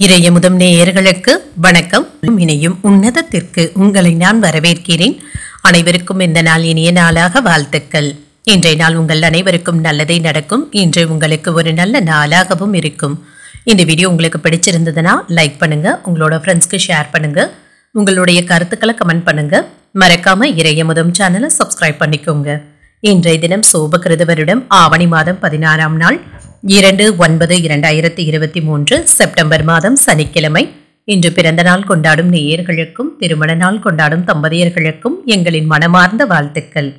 இறையமுதம் நேயர்களுக்கு வணக்கம். இணையும் உன்னதத்திற்கு உங்களை நான் வரவேற்கிறேன். அனைவருக்கும் இந்த நாள் இனிய நாளாக வாழ்த்துக்கள். இன்றைய நாள் உங்கள் அனைவருக்கும் நல்லதே நடக்கும். இன்று உங்களுக்கு ஒரு நல்ல நாளாகவும் இருக்கும். இந்த வீடியோ உங்களுக்கு பிடிச்சிருந்ததுன்னா லைக் பண்ணுங்க. உங்களோட ஃப்ரெண்ட்ஸ்க்கு ஷேர் பண்ணுங்க. உங்களுடைய கருத்துக்களை கமெண்ட் பண்ணுங்க. மறக்காம இறையமுதம் சேனலை சப்ஸ்கிரைப் பண்ணிக்கோங்க. இன்றைய தினம் சோபகிருத வருடம். ஆவணி மாதம் பதினாறாம் நாள். இரண்டு ஒன்பது இரண்டாயிரத்தி இருபத்தி மூன்று செப்டம்பர் மாதம் சனிக்கிழமை. இன்று பிறந்த நாள் கொண்டாடும் நேயர்களுக்கும் திருமண நாள் கொண்டாடும் தம்பதியர்களுக்கும் எங்களின் மனமார்ந்த வாழ்த்துக்கள்.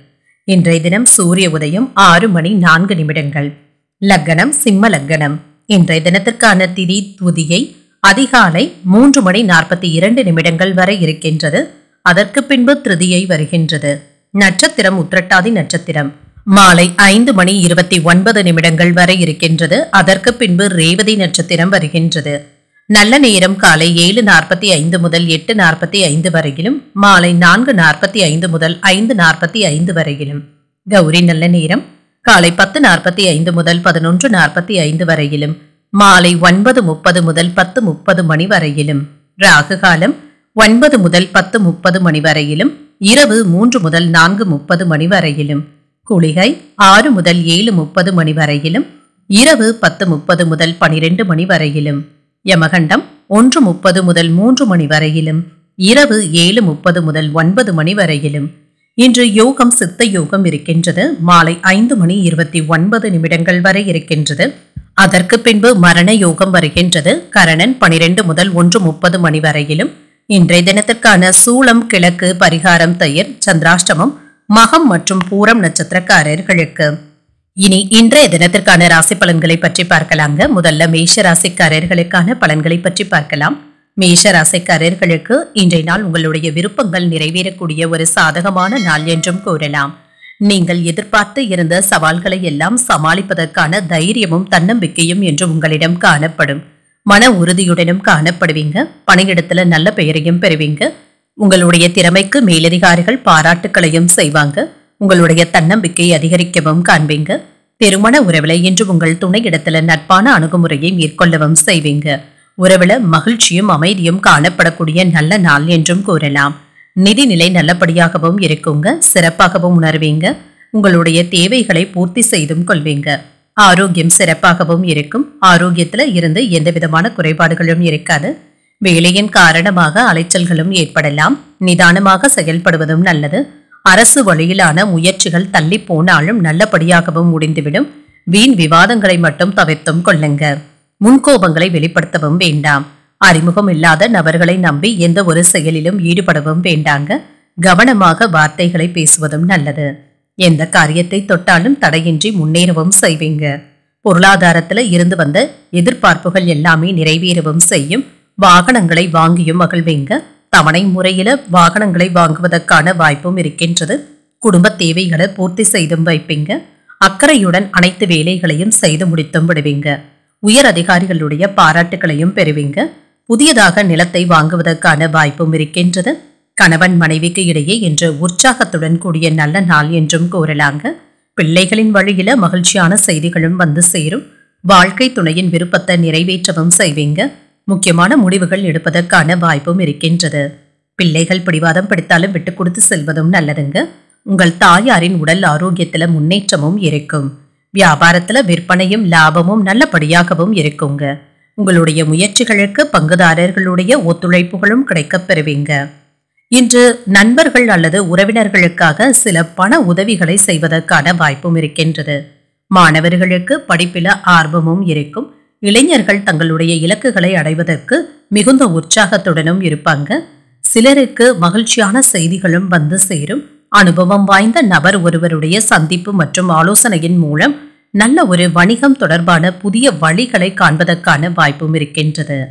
இன்றைய தினம் சூரிய உதயம் ஆறு மணி நான்கு நிமிடங்கள். லக்கணம் சிம்ம லக்கணம் இன்றைய தினத்திற்கான திதி துதியை அதிகாலை மூன்று மணி நாற்பத்தி இரண்டு நிமிடங்கள் வரை இருக்கின்றது. அதற்கு பின்பு திருதியை வருகின்றது. நட்சத்திரம் உத்திரட்டாதி நட்சத்திரம். மாலை ஐந்து மணி இருபத்தி ஒன்பது நிமிடங்கள் வரை இருக்கின்றது. அதற்கு பின்பு ரேவதி நட்சத்திரம் வருகின்றது. நல்ல நேரம் காலை ஏழு நாற்பத்தி ஐந்து முதல் எட்டு நாற்பத்தி ஐந்து வரையிலும் மாலை நான்கு நாற்பத்தி ஐந்து முதல் ஐந்து நாற்பத்தி ஐந்து வரையிலும். கௌரி நல்ல நேரம் காலை பத்து நாற்பத்தி ஐந்து முதல் பதினொன்று நாற்பத்தி ஐந்து வரையிலும் மாலை ஒன்பது முப்பது முதல் பத்து முப்பது மணி வரையிலும். ராகு காலம் ஒன்பது முதல் பத்து முப்பது மணி வரையிலும் இரவு மூன்று முதல் நான்கு முப்பது மணி வரையிலும். குளிகை ஆறு முதல் ஏழு முப்பது மணி வரையிலும் இரவு பத்து முப்பது முதல் பனிரெண்டு மணி வரையிலும் யமகண்டம் ஒன்று முப்பது முதல் மூன்று மணி வரையிலும் இரவு ஏழு முப்பது முதல் ஒன்பது மணி வரையிலும். இன்று யோகம் சித்த யோகம் இருக்கின்றது. மாலை ஐந்து மணி இருபத்தி ஒன்பது நிமிடங்கள் வரை இருக்கின்றது. அதற்கு பின்பு மரண யோகம் வருகின்றது. கரணன் பனிரெண்டு முதல் ஒன்று முப்பது மணி வரையிலும். இன்றைய தினத்திற்கான சூளம் கிழக்கு பரிகாரம் தயிர் சந்திராஷ்டமம் மகம் மற்றும் பூரம் நட்சத்திரக்காரர்களுக்கு. இனி இன்றைய தினத்திற்கான ராசி பலன்களை பற்றி பார்க்கலாங்க. முதல்ல மேஷ ராசிக்காரர்களுக்கான பலன்களை பற்றி பார்க்கலாம். மேஷ ராசிக்காரர்களுக்கு இன்றைய நாள் உங்களுடைய விருப்பங்கள் நிறைவேறக்கூடிய ஒரு சாதகமான நாள் என்றும் கூறலாம். நீங்கள் எதிர்பார்த்து இருந்த சவால்களை எல்லாம் சமாளிப்பதற்கான தைரியமும் தன்னம்பிக்கையும் என்று உங்களிடம் காணப்படும். மன உறுதியுடனும் காணப்படுவீங்க. பணியிடத்துல நல்ல பெயரையும் பெறுவீங்க. உங்களுடைய திறமைக்கு மேலதிகாரிகள் பாராட்டுக்களையும் செய்வாங்க. உங்களுடைய தன்னம்பிக்கை அதிகரிக்கவும் காண்பீங்க. திருமண உறவுல இன்று உங்கள் துணை இடத்துல நட்பான அணுகுமுறையை மேற்கொள்ளவும் செய்வீங்க. உறவுல மகிழ்ச்சியும் அமைதியும் காணப்படக்கூடிய நல்ல நாள் என்றும் கூறலாம். நிதிநிலை நல்லபடியாகவும் இருக்குங்க. சிறப்பாகவும் உணர்வீங்க. உங்களுடைய தேவைகளை பூர்த்தி செய்தும் கொள்வீங்க. ஆரோக்கியம் சிறப்பாகவும் இருக்கும். ஆரோக்கியத்துல இருந்து எந்த விதமான குறைபாடுகளும் இருக்காது. வேலையின் காரணமாக அலைச்சல்களும் ஏற்படலாம். நிதானமாக செயல்படுவதும் நல்லது. அரசு வழியிலான முயற்சிகள் தள்ளி போனாலும் நல்லபடியாகவும் முடிந்துவிடும். வீண் விவாதங்களை மட்டும் தவிர்த்தும் கொள்ளுங்க. முன்கோபங்களை வெளிப்படுத்தவும் வேண்டாம். அறிமுகம் இல்லாத நபர்களை நம்பி எந்த ஒரு செயலிலும் ஈடுபடவும் வேண்டாங்க. கவனமாக வார்த்தைகளை பேசுவதும் நல்லது. எந்த காரியத்தை தொட்டாலும் தடையின்றி முன்னேறவும் செய்வீங்க. பொருளாதாரத்துல இருந்து வந்த எதிர்பார்ப்புகள் எல்லாமே நிறைவேறவும் செய்யும். வாகனங்களை வாங்கியும் மகிழ்வீங்க. தவணை முறையில் வாகனங்களை வாங்குவதற்கான வாய்ப்பும் இருக்கின்றது. குடும்ப தேவைகளை பூர்த்தி செய்தும் வைப்பீங்க. அக்கறையுடன் அனைத்து வேலைகளையும் செய்து முடித்தும் விடுவீங்க. உயர் அதிகாரிகளுடைய பாராட்டுகளையும் பெறுவீங்க. புதியதாக நிலத்தை வாங்குவதற்கான வாய்ப்பும் இருக்கின்றது. கணவன் மனைவிக்கு இடையே இன்று உற்சாகத்துடன் கூடிய நல்ல நாள் என்றும் கூறலாங்க. பிள்ளைகளின் வழியில மகிழ்ச்சியான செய்திகளும் வந்து சேரும். வாழ்க்கை துணையின் விருப்பத்தை நிறைவேற்றவும் செய்வீங்க. முக்கியமான முடிவுகள் எடுப்பதற்கான வாய்ப்பும் இருக்கின்றது. பிள்ளைகள் பிடிவாதம் பிடித்தாலும் விட்டு கொடுத்து செல்வதும் நல்லதுங்க. உங்கள் தாயாரின் உடல் ஆரோக்கியத்தில் முன்னேற்றமும் இருக்கும். வியாபாரத்தில் விற்பனையும் லாபமும் நல்லபடியாகவும் இருக்குங்க. உங்களுடைய முயற்சிகளுக்கு பங்குதாரர்களுடைய ஒத்துழைப்புகளும் கிடைக்கப் பெறுவீங்க. இன்று நண்பர்கள் அல்லது உறவினர்களுக்காக சில பண உதவிகளை செய்வதற்கான வாய்ப்பும் இருக்கின்றது. மாணவர்களுக்கு படிப்பில ஆர்வமும் இருக்கும். இளைஞர்கள் தங்களுடைய இலக்குகளை அடைவதற்கு மிகுந்த உற்சாகத்துடனும் இருப்பாங்க. சிலருக்கு மகிழ்ச்சியான செய்திகளும் வந்து சேரும். அனுபவம் வாய்ந்த நபர் ஒருவருடைய சந்திப்பு மற்றும் ஆலோசனையின் மூலம் நல்ல ஒரு வணிகம் தொடர்பான புதிய வழிகளை காண்பதற்கான வாய்ப்பும் இருக்கின்றது.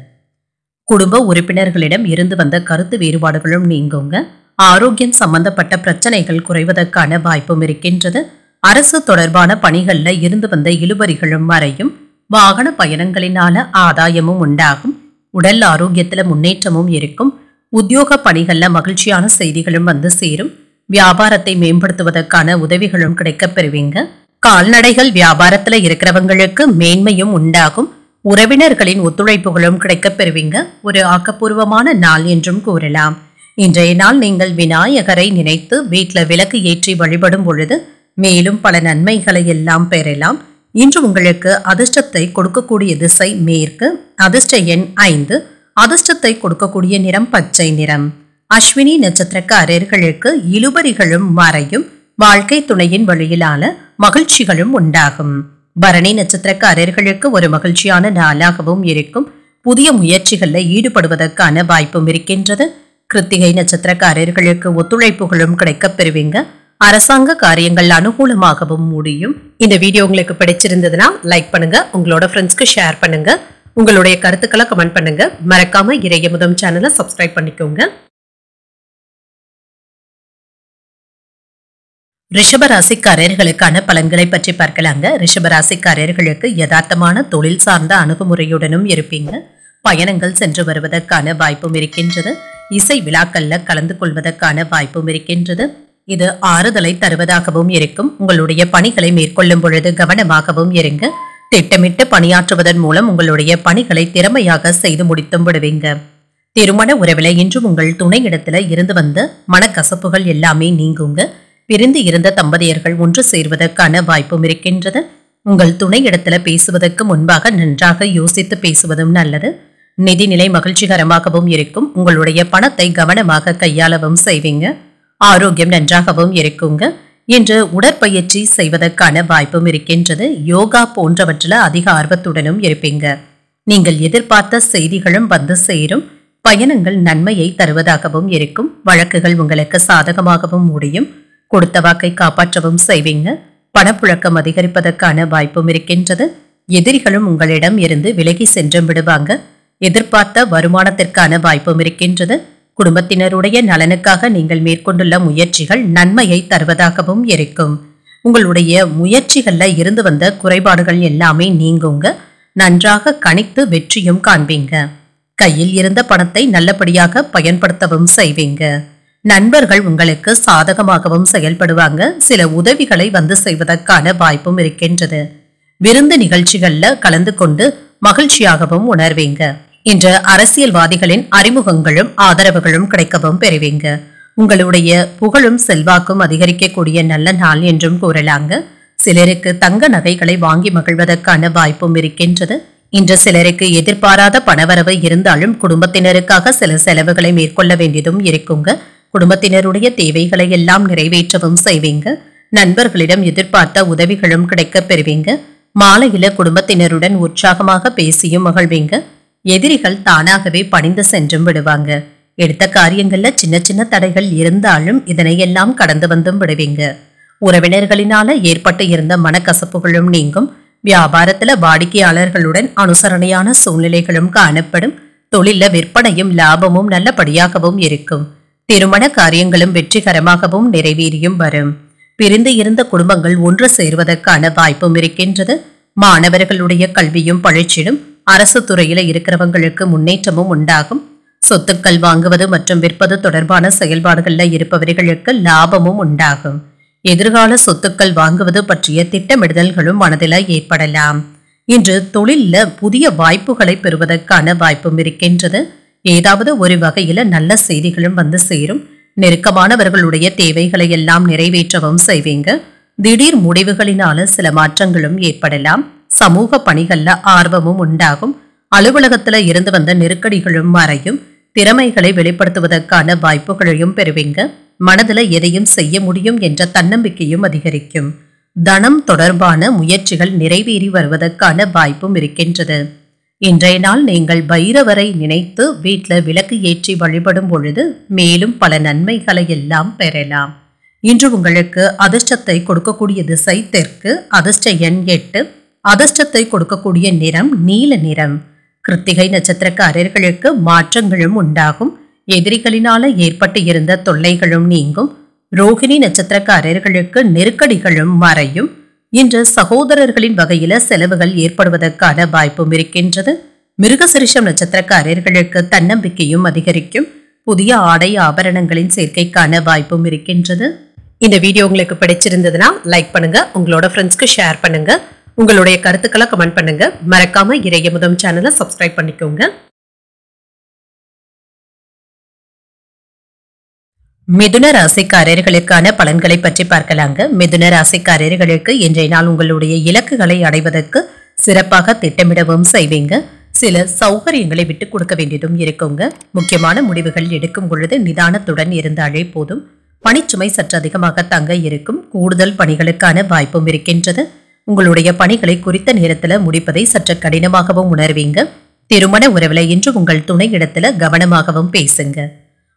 குடும்ப உறுப்பினர்களிடம் இருந்து வந்த கருத்து வேறுபாடுகளும் நீங்குங்க. ஆரோக்கியம் சம்பந்தப்பட்ட பிரச்சனைகள் குறைவதற்கான வாய்ப்பும் இருக்கின்றது. அரசு தொடர்பான பணிகளில் இருந்து வந்த இழுபறிகளும் மறையும். வாகன பயணங்களினால ஆதாயமும் உண்டாகும். உடல் ஆரோக்கியத்தில் முன்னேற்றமும் இருக்கும். உத்தியோக பணிகளில் மகிழ்ச்சியான செய்திகளும் வந்து சேரும். வியாபாரத்தை மேம்படுத்துவதற்கான உதவிகளும் கிடைக்கப் பெறுவீங்க. கால்நடைகள் வியாபாரத்தில் இருக்கிறவங்களுக்கு மேன்மையும் உண்டாகும். உறவினர்களின் ஒத்துழைப்புகளும் கிடைக்கப் பெறுவீங்க. ஒரு ஆக்கப்பூர்வமான நாள் என்றும் கூறலாம். இன்றைய நாள் நீங்கள் விநாயகரை நினைத்து வீட்டில் விளக்கு ஏற்றி வழிபடும் பொழுது மேலும் பல நன்மைகளை எல்லாம் பெறலாம். இன்று உங்களுக்கு அதிர்ஷ்டத்தை கொடுக்கக்கூடிய திசை மேற்கு அதிர்ஷ்ட எண் ஐந்து அதிர்ஷ்டத்தை கொடுக்கக்கூடிய நிறம் பச்சை நிறம். அஸ்வினி நட்சத்திரக்காரர்களுக்கு இழுபறிகளும் மறையும் வாழ்க்கை துணையின் வழியிலான மகிழ்ச்சிகளும் உண்டாகும். பரணி நட்சத்திரக்காரர்களுக்கு ஒரு மகிழ்ச்சியான நாளாகவும் இருக்கும். புதிய முயற்சிகளில் ஈடுபடுவதற்கான வாய்ப்பும் இருக்கின்றது. கிருத்திகை நட்சத்திரக்காரர்களுக்கு ஒத்துழைப்புகளும் கிடைக்கப் பெறுவீங்க. அரசாங்க காரியங்கள் அனுகூலமாகவும் முடியும். இந்த வீடியோ உங்களுக்கு பிடிச்சிருந்ததுன்னா லைக் பண்ணுங்க. உங்களோட ஃப்ரெண்ட்ஸ்க்கு ஷேர் பண்ணுங்க. உங்களுடைய கருத்துக்களை கமெண்ட் பண்ணுங்க. மறக்காம இறைய முதம் சேனலை சப்ஸ்கிரைப் பண்ணிக்கோங்க. ரிஷபராசிக்காரர்களுக்கான பலன்களை பற்றி பார்க்கலாங்க. ரிஷபராசிக்காரர்களுக்கு யதார்த்தமான தொழில் சார்ந்த அணுகுமுறையுடனும் இருப்பீங்க. பயணங்கள் சென்று வருவதற்கான வாய்ப்பும் இருக்கின்றது. இசை விழாக்கள்ல கலந்து கொள்வதற்கான வாய்ப்பும் இருக்கின்றது. இது ஆறுதலை தருவதாகவும் இருக்கும். உங்களுடைய பணிகளை மேற்கொள்ளும் பொழுது கவனமாகவும் இருங்க. திட்டமிட்டு பணியாற்றுவதன் மூலம் உங்களுடைய பணிகளை திறமையாக செய்து முடித்தும் விடுவீங்க. திருமண உறவில் இன்று உங்கள் துணை இடத்துல இருந்து வந்த மனக்கசப்புகள் எல்லாமே நீங்குங்க. பிரிந்து இருந்த தம்பதியர்கள் ஒன்று சேர்வதற்கான வாய்ப்பும் இருக்கின்றது. உங்கள் துணை இடத்துல பேசுவதற்கு முன்பாக நன்றாக யோசித்து பேசுவதும் நல்லது. நிதிநிலை மகிழ்ச்சிகரமாகவும் இருக்கும். உங்களுடைய பணத்தை கவனமாக கையாளவும் செய்வீங்க. ஆரோக்கியம் நன்றாகவும் இருக்குங்க. இன்று உடற்பயிற்சி செய்வதற்கான வாய்ப்பும் இருக்கின்றது. யோகா போன்றவற்றில் அதிக ஆர்வத்துடனும் இருப்பீங்க. நீங்கள் எதிர்பார்த்த செய்திகளும் வந்து சேரும். பயணங்கள் நன்மையை தருவதாகவும் இருக்கும். வழக்குகள் உங்களுக்கு சாதகமாகவும் முடியும். கொடுத்த வாக்கை காப்பாற்றவும் செய்வீங்க. பணப்புழக்கம் அதிகரிப்பதற்கான வாய்ப்பும் இருக்கின்றது. எதிரிகளும் உங்களிடம் இருந்து விலகி சென்று விடுவாங்க. எதிர்பார்த்த வருமானத்திற்கான வாய்ப்பும் இருக்கின்றது. குடும்பத்தினருடைய நலனுக்காக நீங்கள் மேற்கொண்டுள்ள முயற்சிகள் நன்மையை தருவதாகவும் இருக்கும். உங்களுடைய முயற்சிகளில் இருந்து வந்த குறைபாடுகள் எல்லாமே நீங்குங்க. நன்றாக கணித்து வெற்றியும் காண்பீங்க. கையில் இருந்த பணத்தை நல்லபடியாக பயன்படுத்தவும் செய்வீங்க. நண்பர்கள் உங்களுக்கு சாதகமாகவும் செயல்படுவாங்க. சில உதவிகளை வந்து செய்வதற்கான வாய்ப்பும் இருக்கின்றது. விருந்து நிகழ்ச்சிகளில் கலந்து கொண்டு மகிழ்ச்சியாகவும் உணர்வீங்க. இன்று அரசியல்வாதிகளின் அறிமுகங்களும் ஆதரவுகளும் கிடைக்கவும் பெறுவீங்க. உங்களுடைய புகழும் செல்வாக்கும் அதிகரிக்கக்கூடிய நல்ல நாள் என்றும் கூறலாங்க. சிலருக்கு தங்க நகைகளை வாங்கி மகிழ்வதற்கான வாய்ப்பும் இருக்கின்றது. இன்று சிலருக்கு எதிர்பாராத பணவரவு இருந்தாலும் குடும்பத்தினருக்காக சில செலவுகளை மேற்கொள்ள வேண்டியதும் இருக்குங்க. குடும்பத்தினருடைய தேவைகளை எல்லாம் நிறைவேற்றவும் செய்வீங்க. நண்பர்களிடம் எதிர்பார்த்த உதவிகளும் கிடைக்க பெறுவீங்க. மாலையில குடும்பத்தினருடன் உற்சாகமாக பேசியும் மகிழ்வீங்க. எதிரிகள் தானாகவே பணிந்து சென்றும் விடுவாங்க. எடுத்த காரியங்கள்ல சின்ன சின்ன தடைகள் இருந்தாலும் இதனையெல்லாம் கடந்து வந்தும் விடுவீங்க. உறவினர்களினால ஏற்பட்டு இருந்த மனக்கசப்புகளும் நீங்கும். வியாபாரத்துல வாடிக்கையாளர்களுடன் அனுசரணையான சூழ்நிலைகளும் காணப்படும். தொழில விற்பனையும் லாபமும் நல்லபடியாகவும் இருக்கும். திருமண காரியங்களும் வெற்றிகரமாகவும் நிறைவேறியும் வரும். பிரிந்து இருந்த குடும்பங்கள் ஒன்று சேர்வதற்கான வாய்ப்பும் இருக்கின்றது. மாணவர்களுடைய கல்வியும் பழிச்சிடும். அரசு துறையில இருக்கிறவங்களுக்கு முன்னேற்றமும் உண்டாகும். சொத்துக்கள் வாங்குவது மற்றும் விற்பது தொடர்பான செயல்பாடுகள்ல இருப்பவர்களுக்கு லாபமும் உண்டாகும். எதிர்கால சொத்துக்கள் வாங்குவது பற்றிய திட்டமிடுதல்களும் மனதில ஏற்படலாம். இன்று தொழில்ல புதிய வாய்ப்புகளை பெறுவதற்கான வாய்ப்பும் இருக்கின்றது. ஏதாவது ஒரு வகையில் நல்ல செய்திகளும் வந்து சேரும். நெருக்கமானவர்களுடைய தேவைகளை எல்லாம் நிறைவேற்றவும் செய்வீங்க. திடீர் முடிவுகளினால சில மாற்றங்களும் ஏற்படலாம். சமூக பணிகளில் ஆர்வமும் உண்டாகும். அலுவலகத்தில் இருந்து வந்த நெருக்கடிகளும் மறையும். திறமைகளை வெளிப்படுத்துவதற்கான வாய்ப்புகளையும் பெறுவீங்க. மனதில் எதையும் செய்ய முடியும் என்ற தன்னம்பிக்கையும் அதிகரிக்கும். தனம் தொடர்பான முயற்சிகள் நிறைவேறி வருவதற்கான வாய்ப்பும் இருக்கின்றது. இன்றைய நாள் நீங்கள் பைரவரை நினைத்து வீட்டில் விளக்கு ஏற்றி வழிபடும் பொழுது மேலும் பல நன்மைகளை எல்லாம் பெறலாம். இன்று உங்களுக்கு அதிர்ஷ்டத்தை கொடுக்கக்கூடிய திசை தெற்கு அதிர்ஷ்ட எண் எட்டு. அதிர்ஷ்டத்தை கொடுக்கக்கூடிய நிறம் நீல நிறம். கிருத்திகை நட்சத்திரக்காரர்களுக்கு மாற்றங்களும் உண்டாகும். எதிரிகளினால ஏற்பட்டு இருந்த தொல்லைகளும் நீங்கும். ரோகிணி நட்சத்திரக்காரர்களுக்கு நெருக்கடிகளும் மறையும். இன்று சகோதரர்களின் வகையில செலவுகள் ஏற்படுவதற்கான வாய்ப்பும் இருக்கின்றது. மிருகசிரிஷம் நட்சத்திரக்காரர்களுக்கு தன்னம்பிக்கையும் அதிகரிக்கும். புதிய ஆடை ஆபரணங்களின் சேர்க்கைக்கான வாய்ப்பும் இருக்கின்றது. இந்த வீடியோ உங்களுக்கு பிடிச்சிருந்ததுன்னா லைக் பண்ணுங்க. உங்களோட ஃப்ரெண்ட்ஸ்க்கு ஷேர் பண்ணுங்க. உங்களுடைய கருத்துக்களை கமெண்ட் பண்ணுங்க. மறக்காம இறைய முதம் சேனலை சப்ஸ்கிரைப் பண்ணிக்கோங்க. மிதுன ராசிக்காரர்களுக்கான பலன்களை பற்றி பார்க்கலாங்க. மிதுன ராசிக்காரர்களுக்கு இன்றைய நாள் உங்களுடைய இலக்குகளை அடைவதற்கு சிறப்பாக திட்டமிடவும் செய்வீங்க. சில சௌகரியங்களை விட்டு கொடுக்க வேண்டியதும் இருக்குங்க. முக்கியமான முடிவுகள் எடுக்கும் பொழுது நிதானத்துடன் இருந்தாலே போதும். பணிச்சுமை சற்று அதிகமாக தங்க இருக்கும். கூடுதல் பணிகளுக்கான வாய்ப்பும் இருக்கின்றது. உங்களுடைய பணிகளை குறித்த நேரத்தில் முடிப்பதை சற்று கடினமாகவும் உணர்வீங்க. திருமண உறவில் இன்று உங்கள் துணை இடத்துல கவனமாகவும் பேசுங்க.